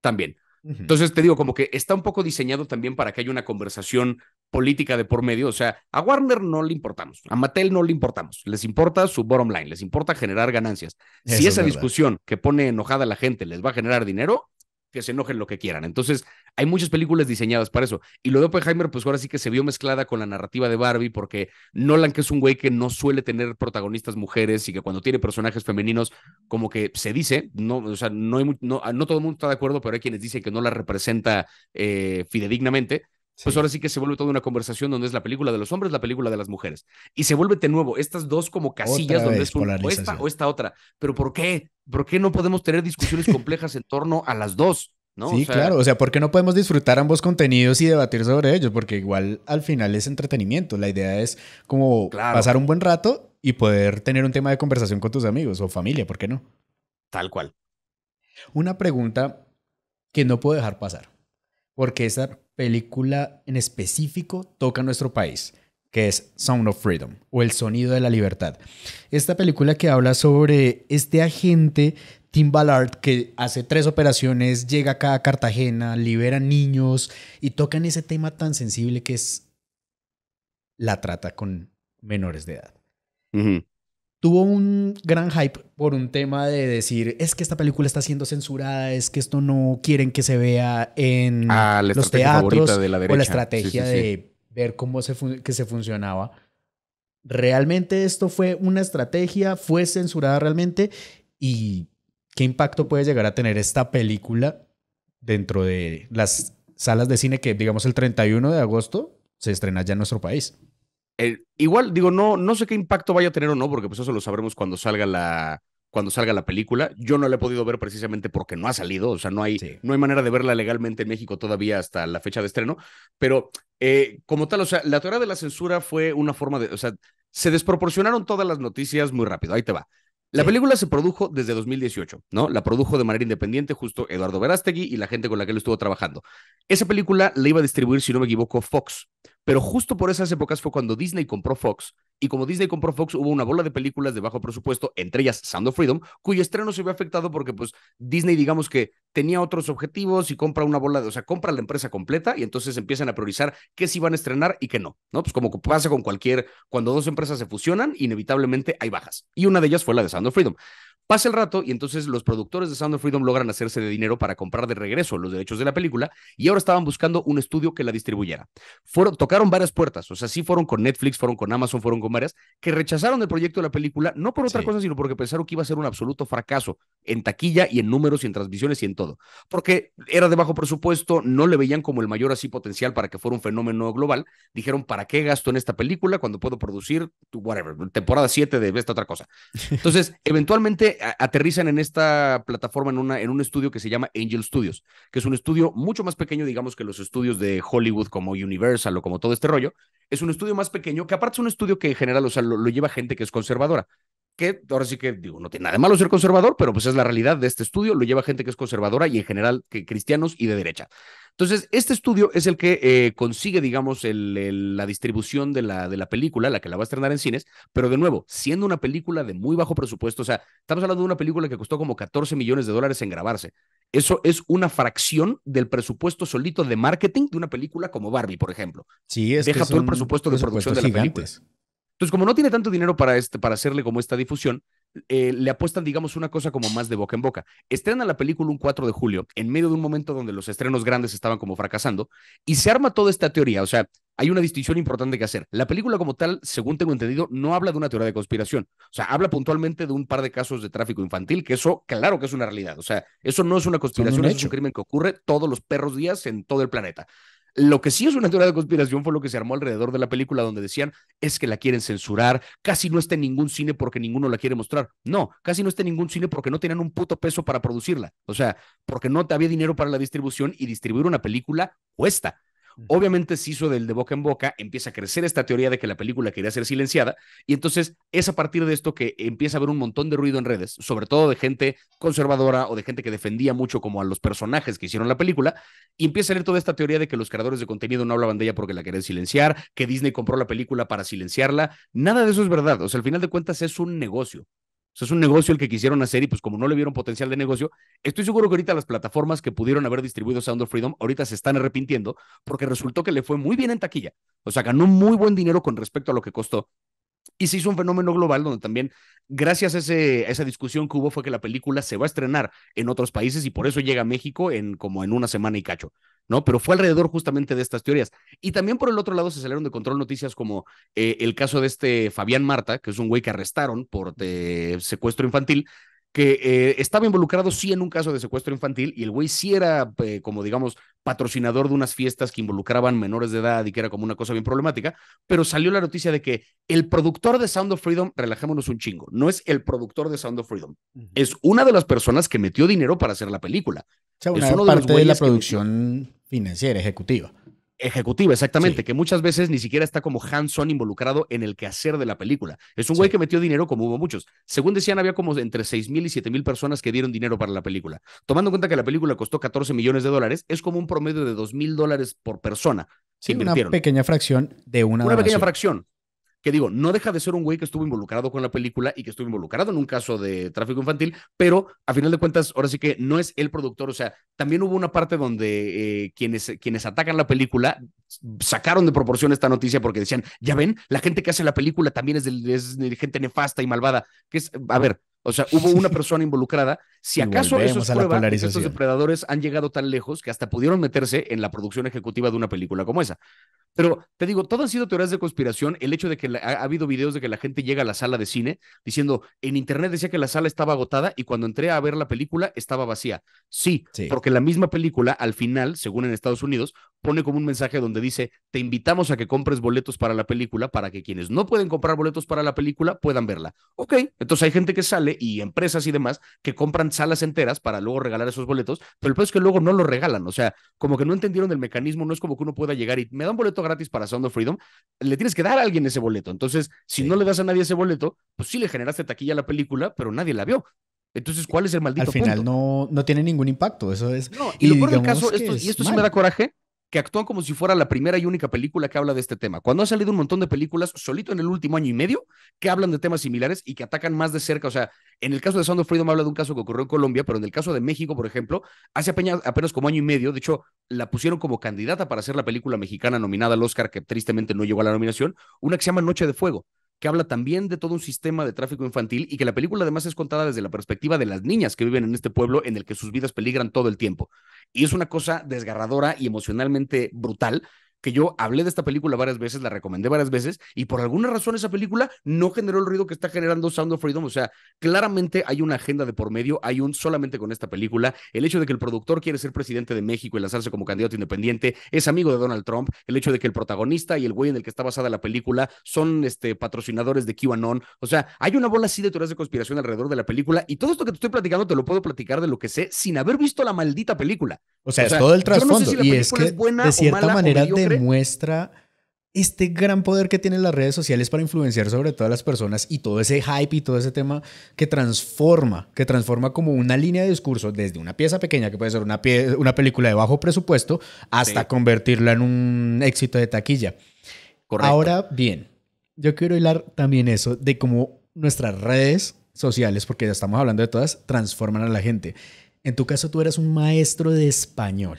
también. Entonces te digo, como que está un poco diseñado también para que haya una conversación política de por medio. O sea, a Warner no le importamos, a Mattel no le importamos. Les importa su bottom line, les importa generar ganancias. Eso si es esa discusión que pone enojada a la gente les va a generar dinero, que se enojen lo que quieran. Entonces, hay muchas películas diseñadas para eso. Y lo de Oppenheimer, pues ahora sí que se vio mezclada con la narrativa de Barbie, porque Nolan, que es un güey que no suele tener protagonistas mujeres y que cuando tiene personajes femeninos, como que se dice, no, o sea, no, hay no, no todo el mundo está de acuerdo, pero hay quienes dicen que no la representa eh, fidedignamente. Pues ahora sí que se vuelve toda una conversación donde es la película de los hombres, la película de las mujeres. Y se vuelve de nuevo estas dos como casillas Otra donde es un, o esta o esta otra. Pero ¿por qué? ¿Por qué no podemos tener discusiones complejas en torno a las dos? ¿no? Sí, O sea, claro. O sea, ¿por qué no podemos disfrutar ambos contenidos y debatir sobre ellos? Porque igual al final es entretenimiento. La idea es como Claro. pasar un buen rato y poder tener un tema de conversación con tus amigos o familia, ¿por qué no? Tal cual. Una pregunta que no puedo dejar pasar, porque esta película en específico toca nuestro país, que es Sound of Freedom o El Sonido de la Libertad. Esta película que habla sobre este agente Tim Ballard que hace tres operaciones, llega acá a Cartagena, libera niños y tocan ese tema tan sensible que es la trata con menores de edad. Tuvo un gran hype por un tema de decir, es que esta película está siendo censurada, es que esto no quieren que se vea en Ah, los teatros de la o la estrategia sí, sí. de ver cómo se, que se funcionaba. ¿Realmente esto fue una estrategia? ¿Fue censurada realmente? ¿Y qué impacto puede llegar a tener esta película dentro de las salas de cine que, digamos, el 31 de agosto se estrena ya en nuestro país? Eh, igual, digo, no, no sé qué impacto vaya a tener o no, porque pues eso lo sabremos cuando salga la, cuando salga la película. Yo no la he podido ver precisamente porque no ha salido, o sea, no hay, Sí. no hay manera de verla legalmente en México todavía hasta la fecha de estreno, pero eh, como tal, o sea, la teoría de la censura fue una forma de, o sea, se desproporcionaron todas las noticias muy rápido, ahí te va. La Sí. película se produjo desde 2018, ¿no? La produjo de manera independiente justo Eduardo Verástegui y la gente con la que él estuvo trabajando. Esa película la iba a distribuir, si no me equivoco, Fox. Pero justo por esas épocas fue cuando Disney compró Fox. Y como Disney compró Fox, hubo una bola de películas de bajo presupuesto, entre ellas Sound of Freedom, cuyo estreno se vio afectado porque pues Disney, digamos que tenía otros objetivos y compra una bola de, o sea, compra la empresa completa y entonces empiezan a priorizar qué sí van a estrenar y qué no, ¿no? Pues como pasa con cualquier, cuando dos empresas se fusionan, inevitablemente hay bajas. Y una de ellas fue la de Sound of Freedom. Pasa el rato y entonces los productores de Sound of Freedom logran hacerse de dinero para comprar de regreso los derechos de la película y ahora estaban buscando un estudio que la distribuyera. Fueron, tocaron varias puertas, o sea, sí fueron con Netflix, fueron con Amazon, fueron con varias, que rechazaron el proyecto de la película, no por otra cosa, sino porque pensaron que iba a ser un absoluto fracaso en taquilla y en números y en transmisiones y en todo. Porque era de bajo presupuesto, no le veían como el mayor así potencial para que fuera un fenómeno global. Dijeron, ¿para qué gasto en esta película cuando puedo producir, whatever, temporada 7 de esta otra cosa? Entonces, eventualmente aterrizan en esta plataforma en, una, en un estudio que se llama Angel Studios, que es un estudio mucho más pequeño, digamos, que los estudios de Hollywood como Universal o como todo este rollo. Es un estudio más pequeño, que aparte es un estudio que en general, o sea, lo, lo lleva gente que es conservadora que ahora sí que digo, no tiene nada de malo ser conservador, pero pues es la realidad de este estudio, lo lleva gente que es conservadora y en general que cristianos y de derecha. Entonces, este estudio es el que eh, consigue, digamos, el, la distribución de la, de la película, la que la va a estrenar en cines, pero de nuevo, siendo una película de muy bajo presupuesto, o sea, estamos hablando de una película que costó como 14 millones de dólares en grabarse. Eso es una fracción del presupuesto solito de marketing de una película como Barbie, por ejemplo. Sí, es Deja que todo el presupuesto de producción de la película. Entonces, como no tiene tanto dinero para, este, para hacerle como esta difusión, eh, le apuestan, digamos, una cosa como más de boca en boca. Estrena la película un 4 de julio, en medio de un momento donde los estrenos grandes estaban como fracasando, y se arma toda esta teoría. O sea, hay una distinción importante que hacer. La película como tal, según tengo entendido, no habla de una teoría de conspiración. O sea, habla puntualmente de un par de casos de tráfico infantil, que eso, claro que es una realidad. O sea, eso no es una conspiración, es un crimen que ocurre todos los perros días en todo el planeta. Lo que sí es una teoría de conspiración fue lo que se armó alrededor de la película, donde decían es que la quieren censurar, casi no está en ningún cine porque ninguno la quiere mostrar. No, casi no está en ningún cine porque no tenían un puto peso para producirla. O sea, porque no había dinero para la distribución y distribuir una película cuesta. Obviamente se hizo del de boca en boca, empieza a crecer esta teoría de que la película quería ser silenciada y entonces es a partir de esto que empieza a haber un montón de ruido en redes, sobre todo de gente conservadora o de gente que defendía mucho como a los personajes que hicieron la película y empieza a salir toda esta teoría de que los creadores de contenido no hablaban de ella porque la querían silenciar, que Disney compró la película para silenciarla. Nada de eso es verdad, o sea, al final de cuentas es un negocio es un negocio el que quisieron hacer y pues como no le vieron potencial de negocio, estoy seguro que ahorita las plataformas que pudieron haber distribuido Sound of Freedom ahorita se están arrepintiendo porque resultó que le fue muy bien en taquilla. O sea, ganó muy buen dinero con respecto a lo que costó. Y se hizo un fenómeno global donde también, gracias a, ese, esa discusión que hubo, fue que la película se va a estrenar en otros países y por eso llega a México en como en una semana y cacho. ¿no? Pero fue alrededor justamente de estas teorías. Y también por el otro lado se salieron de control noticias como eh, el caso de este Fabián Marta, que es un güey que arrestaron por secuestro infantil, que eh, estaba involucrado sí en un caso de secuestro infantil y el güey sí era eh, como digamos patrocinador de unas fiestas que involucraban menores de edad y que era como una cosa bien problemática, pero salió la noticia de que el productor de Sound of Freedom, relajémonos un chingo, no es el productor de Sound of Freedom, es una de las personas que metió dinero para hacer la película. O sea, una parte de, la producción financiera, ejecutiva. Ejecutiva, exactamente, que muchas veces ni siquiera está como Hanson involucrado en el quehacer de la película. Es un güey que metió dinero como hubo muchos. Según decían, había como entre 6 mil y 7 mil personas que dieron dinero para la película. Tomando en cuenta que la película costó 14 millones de dólares, es como un promedio de 2 mil dólares por persona. Sí, una pequeña fracción de una Una pequeña fracción que digo, no deja de ser un güey que estuvo involucrado con la película y que estuvo involucrado en un caso de tráfico infantil, pero a final de cuentas, ahora sí que no es el productor, o sea, también hubo una parte donde eh, quienes, quienes atacan la película sacaron de proporción esta noticia porque decían, ya ven, la gente que hace la película también es de, gente nefasta y malvada, que es, a ver, o sea, hubo una persona involucrada. Si acaso eso es prueba que estos depredadores han llegado tan lejos que hasta pudieron meterse en la producción ejecutiva de una película como esa. Pero te digo, todo han sido teorías de conspiración. El hecho de que ha, habido videos de que la gente llega a la sala de cine diciendo, en internet decía que la sala estaba agotada y cuando entré a ver la película estaba vacía. Sí, porque la misma película al final, según en Estados Unidos, pone como un mensaje donde dice, te invitamos a que compres boletos para la película para que quienes no pueden comprar boletos para la película puedan verla. Ok, entonces hay gente que sale y empresas y demás que compran salas enteras para luego regalar esos boletos, pero el peor es que luego no los regalan, o sea, como que no entendieron el mecanismo, no es como que uno pueda llegar y me da un boleto gratis para Sound of Freedom, le tienes que dar a alguien ese boleto, entonces si no le das a nadie ese boleto, pues sí le generaste taquilla a la película, pero nadie la vio. Entonces, ¿cuál es el maldito Al final No, no tiene ningún impacto, eso es. No, y, lo peor del caso, esto, y esto sí me da coraje, que actúan como si fuera la primera y única película que habla de este tema. Cuando ha salido un montón de películas, solito en el último año y medio, que hablan de temas similares y que atacan más de cerca. O sea, en el caso de Sound of Freedom habla de un caso que ocurrió en Colombia, pero en el caso de México, por ejemplo, hace apenas, apenas como año y medio, de hecho, la pusieron como candidata para hacer la película mexicana nominada al Oscar, que tristemente no llegó a la nominación, una que se llama Noche de Fuego que habla también de todo un sistema de tráfico infantil y que la película además es contada desde la perspectiva de las niñas que viven en este pueblo en el que sus vidas peligran todo el tiempo. Y es una cosa desgarradora y emocionalmente brutal que yo hablé de esta película varias veces, la recomendé varias veces, y por alguna razón esa película no generó el ruido que está generando Sound of Freedom. O sea, claramente hay una agenda de por medio, hay un solamente con esta película. El hecho de que el productor quiere ser presidente de México y lanzarse como candidato independiente, es amigo de Donald Trump. El hecho de que el protagonista y el güey en el que está basada la película son este, patrocinadores de QAnon. O sea, hay una bola así de teorías de conspiración alrededor de la película, y todo esto que te estoy platicando te lo puedo platicar de lo que sé sin haber visto la maldita película. O sea, es todo el trasfondo. y es que, de cierta manera, demuestra este gran poder que tienen las redes sociales para influenciar sobre todas las personas y todo ese hype y todo ese tema que transforma, que transforma como una línea de discurso desde una pieza pequeña, que puede ser una, una película de bajo presupuesto, hasta convertirla en un éxito de taquilla. Ahora bien, yo quiero hilar también eso de cómo nuestras redes sociales, porque ya estamos hablando de todas, transforman a la gente. En tu caso, tú eras un maestro de español.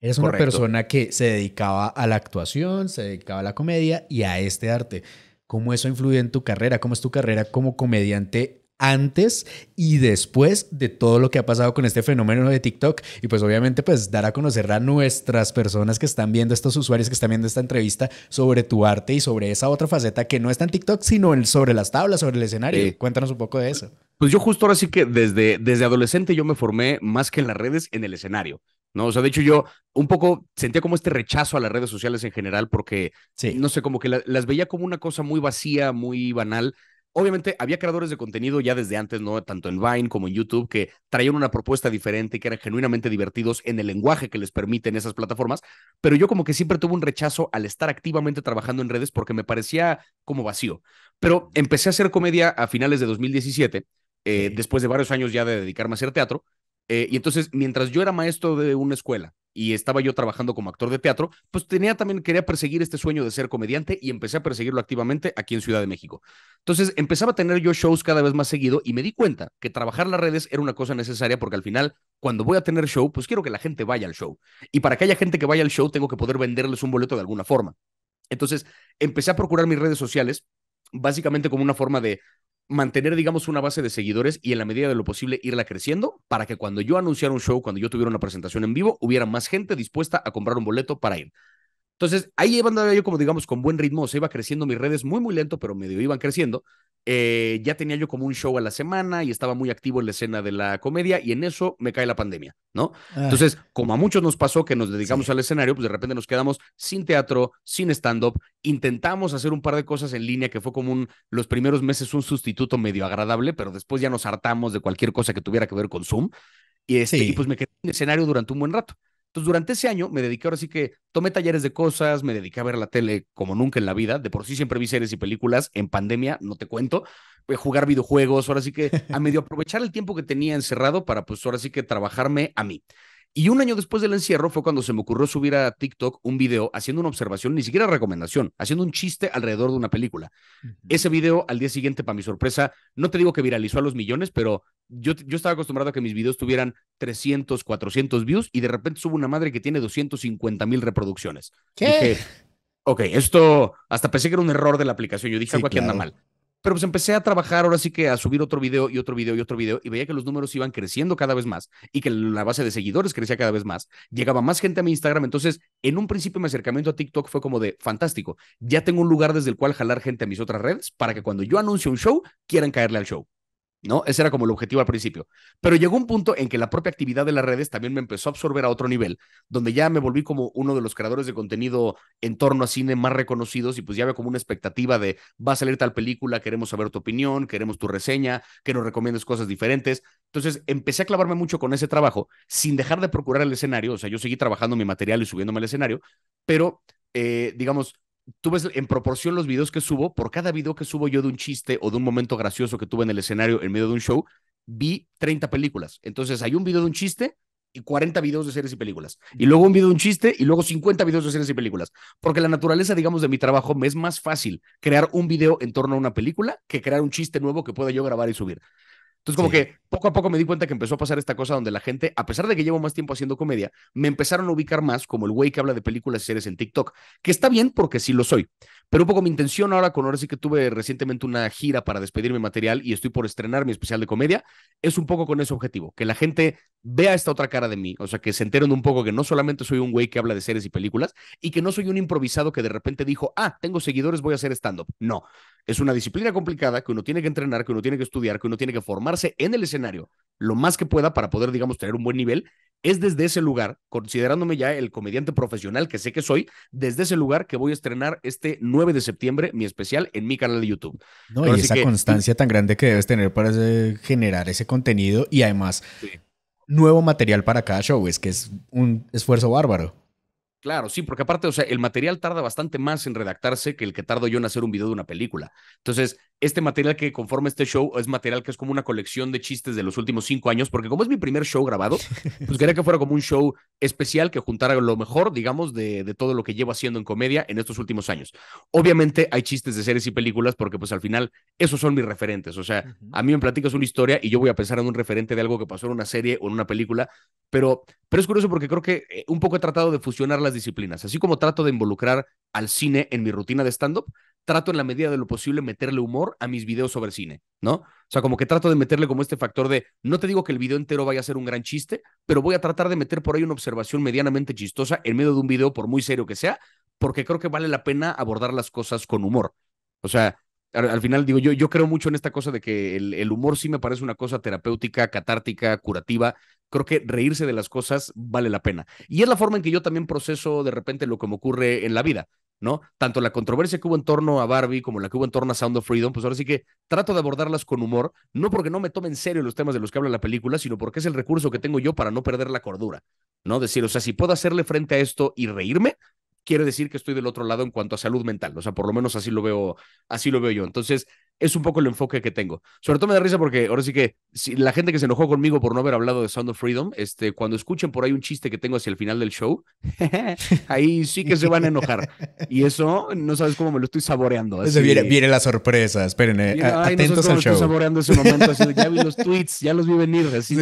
Eres una persona que se dedicaba a la actuación, se dedicaba a la comedia y a este arte. ¿Cómo eso influye en tu carrera? ¿Cómo es tu carrera como comediante antes y después de todo lo que ha pasado con este fenómeno de TikTok y pues obviamente pues dar a conocer a nuestras personas que están viendo estos usuarios que están viendo esta entrevista sobre tu arte y sobre esa otra faceta que no está en TikTok sino sobre las tablas, sobre el escenario. Cuéntanos un poco de eso. Pues yo justo ahora sí que desde, desde adolescente yo me formé más que en las redes en el escenario. ¿no? O sea, de hecho yo un poco sentía como este rechazo a las redes sociales en general porque, no sé, como que las veía como una cosa muy vacía, muy banal. Obviamente había creadores de contenido ya desde antes, ¿no? Tanto en Vine como en YouTube, que traían una propuesta diferente, que eran genuinamente divertidos en el lenguaje que les permiten esas plataformas, pero yo como que siempre tuve un rechazo al estar activamente trabajando en redes porque me parecía como vacío. Pero empecé a hacer comedia a finales de 2017, eh, después de varios años ya de dedicarme a hacer teatro, eh, y entonces, mientras yo era maestro de una escuela y estaba yo trabajando como actor de teatro, pues tenía también, quería perseguir este sueño de ser comediante y empecé a perseguirlo activamente aquí en Ciudad de México. Entonces, empezaba a tener yo shows cada vez más seguido y me di cuenta que trabajar las redes era una cosa necesaria porque al final, cuando voy a tener show, pues quiero que la gente vaya al show. Y para que haya gente que vaya al show, tengo que poder venderles un boleto de alguna forma. Entonces, empecé a procurar mis redes sociales básicamente como una forma de mantener, digamos, una base de seguidores y en la medida de lo posible irla creciendo para que cuando yo anunciara un show, cuando yo tuviera una presentación en vivo, hubiera más gente dispuesta a comprar un boleto para ir. Entonces, ahí iba yo como, digamos, con buen ritmo, se iba creciendo mis redes muy, muy lento, pero medio iban creciendo. Eh, ya tenía yo como un show a la semana y estaba muy activo en la escena de la comedia y en eso me cae la pandemia, ¿no? Ah. Entonces, como a muchos nos pasó que nos dedicamos al escenario, pues de repente nos quedamos sin teatro, sin stand-up, intentamos hacer un par de cosas en línea que fue como un, los primeros meses un sustituto medio agradable, pero después ya nos hartamos de cualquier cosa que tuviera que ver con Zoom y, este, y pues me quedé en escenario durante un buen rato. Entonces, durante ese año me dediqué ahora sí que tomé talleres de cosas, me dediqué a ver la tele como nunca en la vida. De por sí siempre vi series y películas. En pandemia, no te cuento. Jugar videojuegos, ahora sí que a medio aprovechar el tiempo que tenía encerrado para, pues ahora sí que trabajarme a mí. Y un año después del encierro fue cuando se me ocurrió subir a TikTok un video haciendo una observación, ni siquiera recomendación, haciendo un chiste alrededor de una película. Ese video al día siguiente, para mi sorpresa, no te digo que viralizó a los millones, pero yo, yo estaba acostumbrado a que mis videos tuvieran 300, 400 views y de repente subo una madre que tiene 250 mil reproducciones. ¿Qué? Dije, ok, esto hasta pensé que era un error de la aplicación. Yo dije, algo aquí anda mal. Pero pues empecé a trabajar ahora sí que a subir otro video y otro video y otro video y veía que los números iban creciendo cada vez más y que la base de seguidores crecía cada vez más. Llegaba más gente a mi Instagram. Entonces, en un principio mi acercamiento a TikTok fue como de fantástico. Ya tengo un lugar desde el cual jalar gente a mis otras redes para que cuando yo anuncie un show quieran caerle al show. ¿No? Ese era como el objetivo al principio. Pero llegó un punto en que la propia actividad de las redes también me empezó a absorber a otro nivel, donde ya me volví como uno de los creadores de contenido en torno a cine más reconocidos y pues ya había como una expectativa de va a salir tal película, queremos saber tu opinión, queremos tu reseña, que nos recomiendes cosas diferentes. Entonces empecé a clavarme mucho con ese trabajo sin dejar de procurar el escenario, o sea, yo seguí trabajando mi material y subiéndome al escenario, pero eh, digamos, tú ves en proporción los videos que subo, por cada video que subo yo de un chiste o de un momento gracioso que tuve en el escenario en medio de un show, vi 30 películas. Entonces hay un video de un chiste y 40 videos de series y películas. Y luego un video de un chiste y luego 50 videos de series y películas. Porque la naturaleza, digamos, de mi trabajo me es más fácil crear un video en torno a una película que crear un chiste nuevo que pueda yo grabar y subir. Entonces, como que poco a poco me di cuenta que empezó a pasar esta cosa donde la gente, a pesar de que llevo más tiempo haciendo comedia, me empezaron a ubicar más como el güey que habla de películas y series en TikTok, que está bien porque sí lo soy. Pero un poco mi intención ahora, con ahora sí que tuve recientemente una gira para despedir mi material y estoy por estrenar mi especial de comedia, es un poco con ese objetivo, que la gente vea esta otra cara de mí, o sea, que se enteren un poco que no solamente soy un güey que habla de series y películas y que no soy un improvisado que de repente dijo, ah, tengo seguidores, voy a hacer stand-up. No, es una disciplina complicada que uno tiene que entrenar, que uno tiene que estudiar, que uno tiene que formarse en el escenario lo más que pueda para poder, digamos, tener un buen nivel. Es desde ese lugar, considerándome ya el comediante profesional que sé que soy, desde ese lugar que voy a estrenar este 9 de septiembre mi especial en mi canal de YouTube. No, y esa constancia tan grande que debes tener para generar ese contenido y además nuevo material para cada show, es que es un esfuerzo bárbaro. Claro, sí, porque aparte, o sea, el material tarda bastante más en redactarse que el que tardo yo en hacer un video de una película. Entonces, este material que conforma este show es material que es como una colección de chistes de los últimos cinco años, porque como es mi primer show grabado, pues quería que fuera como un show especial que juntara lo mejor, digamos, de, de todo lo que llevo haciendo en comedia en estos últimos años. Obviamente hay chistes de series y películas porque pues al final esos son mis referentes. O sea, a mí me platicas una historia y yo voy a pensar en un referente de algo que pasó en una serie o en una película, pero, pero es curioso porque creo que eh, un poco he tratado de fusionar las disciplinas, así como trato de involucrar al cine en mi rutina de stand-up, trato en la medida de lo posible meterle humor a mis videos sobre cine, ¿no? O sea, como que trato de meterle como este factor de, no te digo que el video entero vaya a ser un gran chiste, pero voy a tratar de meter por ahí una observación medianamente chistosa en medio de un video, por muy serio que sea, porque creo que vale la pena abordar las cosas con humor. O sea, al, final digo, yo, yo creo mucho en esta cosa de que el, el humor sí me parece una cosa terapéutica, catártica, curativa, creo que reírse de las cosas vale la pena. Y es la forma en que yo también proceso de repente lo que me ocurre en la vida. ¿No? Tanto la controversia que hubo en torno a Barbie como la que hubo en torno a Sound of Freedom, pues ahora sí que trato de abordarlas con humor, no porque no me tome en serio los temas de los que habla la película, sino porque es el recurso que tengo yo para no perder la cordura, ¿no? Decir, o sea, si puedo hacerle frente a esto y reírme, quiere decir que estoy del otro lado en cuanto a salud mental, o sea, por lo menos así lo veo, así lo veo yo. Entonces, es un poco el enfoque que tengo. Sobre todo me da risa porque ahora sí que si la gente que se enojó conmigo por no haber hablado de Sound of Freedom, este, cuando escuchen por ahí un chiste que tengo hacia el final del show, ahí sí que se van a enojar. Y eso no sabes cómo me lo estoy saboreando. Viene, la sorpresa, esperen, eh, atentos al show. Estoy saboreando ese momento, así, ya vi los tweets, ya los vi venir. Así,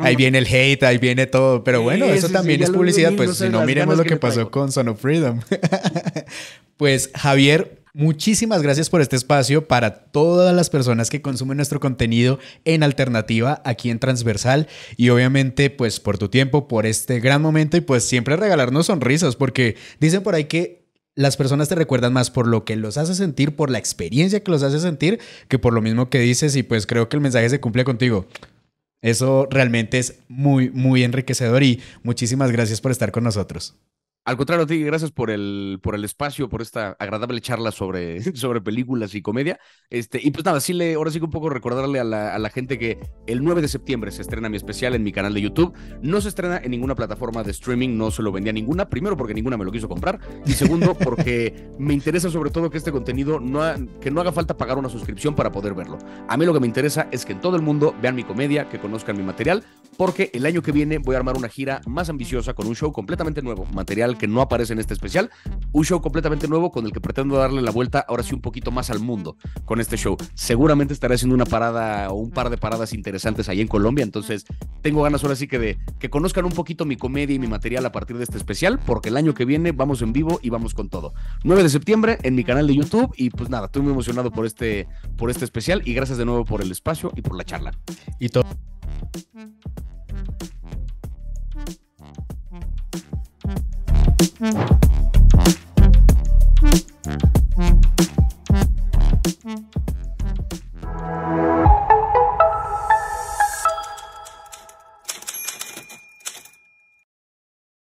ahí viene el hate, ahí viene todo, pero bueno, eso también es publicidad, pues si no miremos lo que, pasó con Sound of Freedom. pues Javier, Muchísimas gracias por este espacio para todas las personas que consumen nuestro contenido en alternativa aquí en Transversal y obviamente pues por tu tiempo, por este gran momento y pues siempre regalarnos sonrisas porque dicen por ahí que las personas te recuerdan más por lo que los hace sentir, por la experiencia que los hace sentir, que por lo mismo que dices y pues creo que el mensaje se cumple contigo. Eso realmente es muy, muy enriquecedor y muchísimas gracias por estar con nosotros. Al contrario, ti, gracias por el, por el espacio, por esta agradable charla sobre, sobre películas y comedia. Este, y pues nada, sí le, ahora sí que un poco recordarle a la, a la, gente que el 9 de septiembre se estrena mi especial en mi canal de YouTube. No se estrena en ninguna plataforma de streaming, no se lo vendía ninguna. Primero porque ninguna me lo quiso comprar. Y segundo porque me interesa sobre todo que este contenido no, que no haga falta pagar una suscripción para poder verlo. A mí lo que me interesa es que en todo el mundo vean mi comedia, que conozcan mi material, porque el año que viene voy a armar una gira más ambiciosa con un show completamente nuevo, material que no aparece en este especial. Un show completamente nuevo con el que pretendo darle la vuelta ahora sí un poquito más al mundo con este show. Seguramente estaré haciendo una parada o un par de paradas interesantes ahí en Colombia. Entonces tengo ganas ahora sí que de que conozcan un poquito mi comedia y mi material a partir de este especial, porque el año que viene vamos en vivo y vamos con todo. 9 de septiembre en mi canal de YouTube y pues nada, estoy muy emocionado por este, por este especial y gracias de nuevo por el espacio y por la charla. Y todo. Thank you.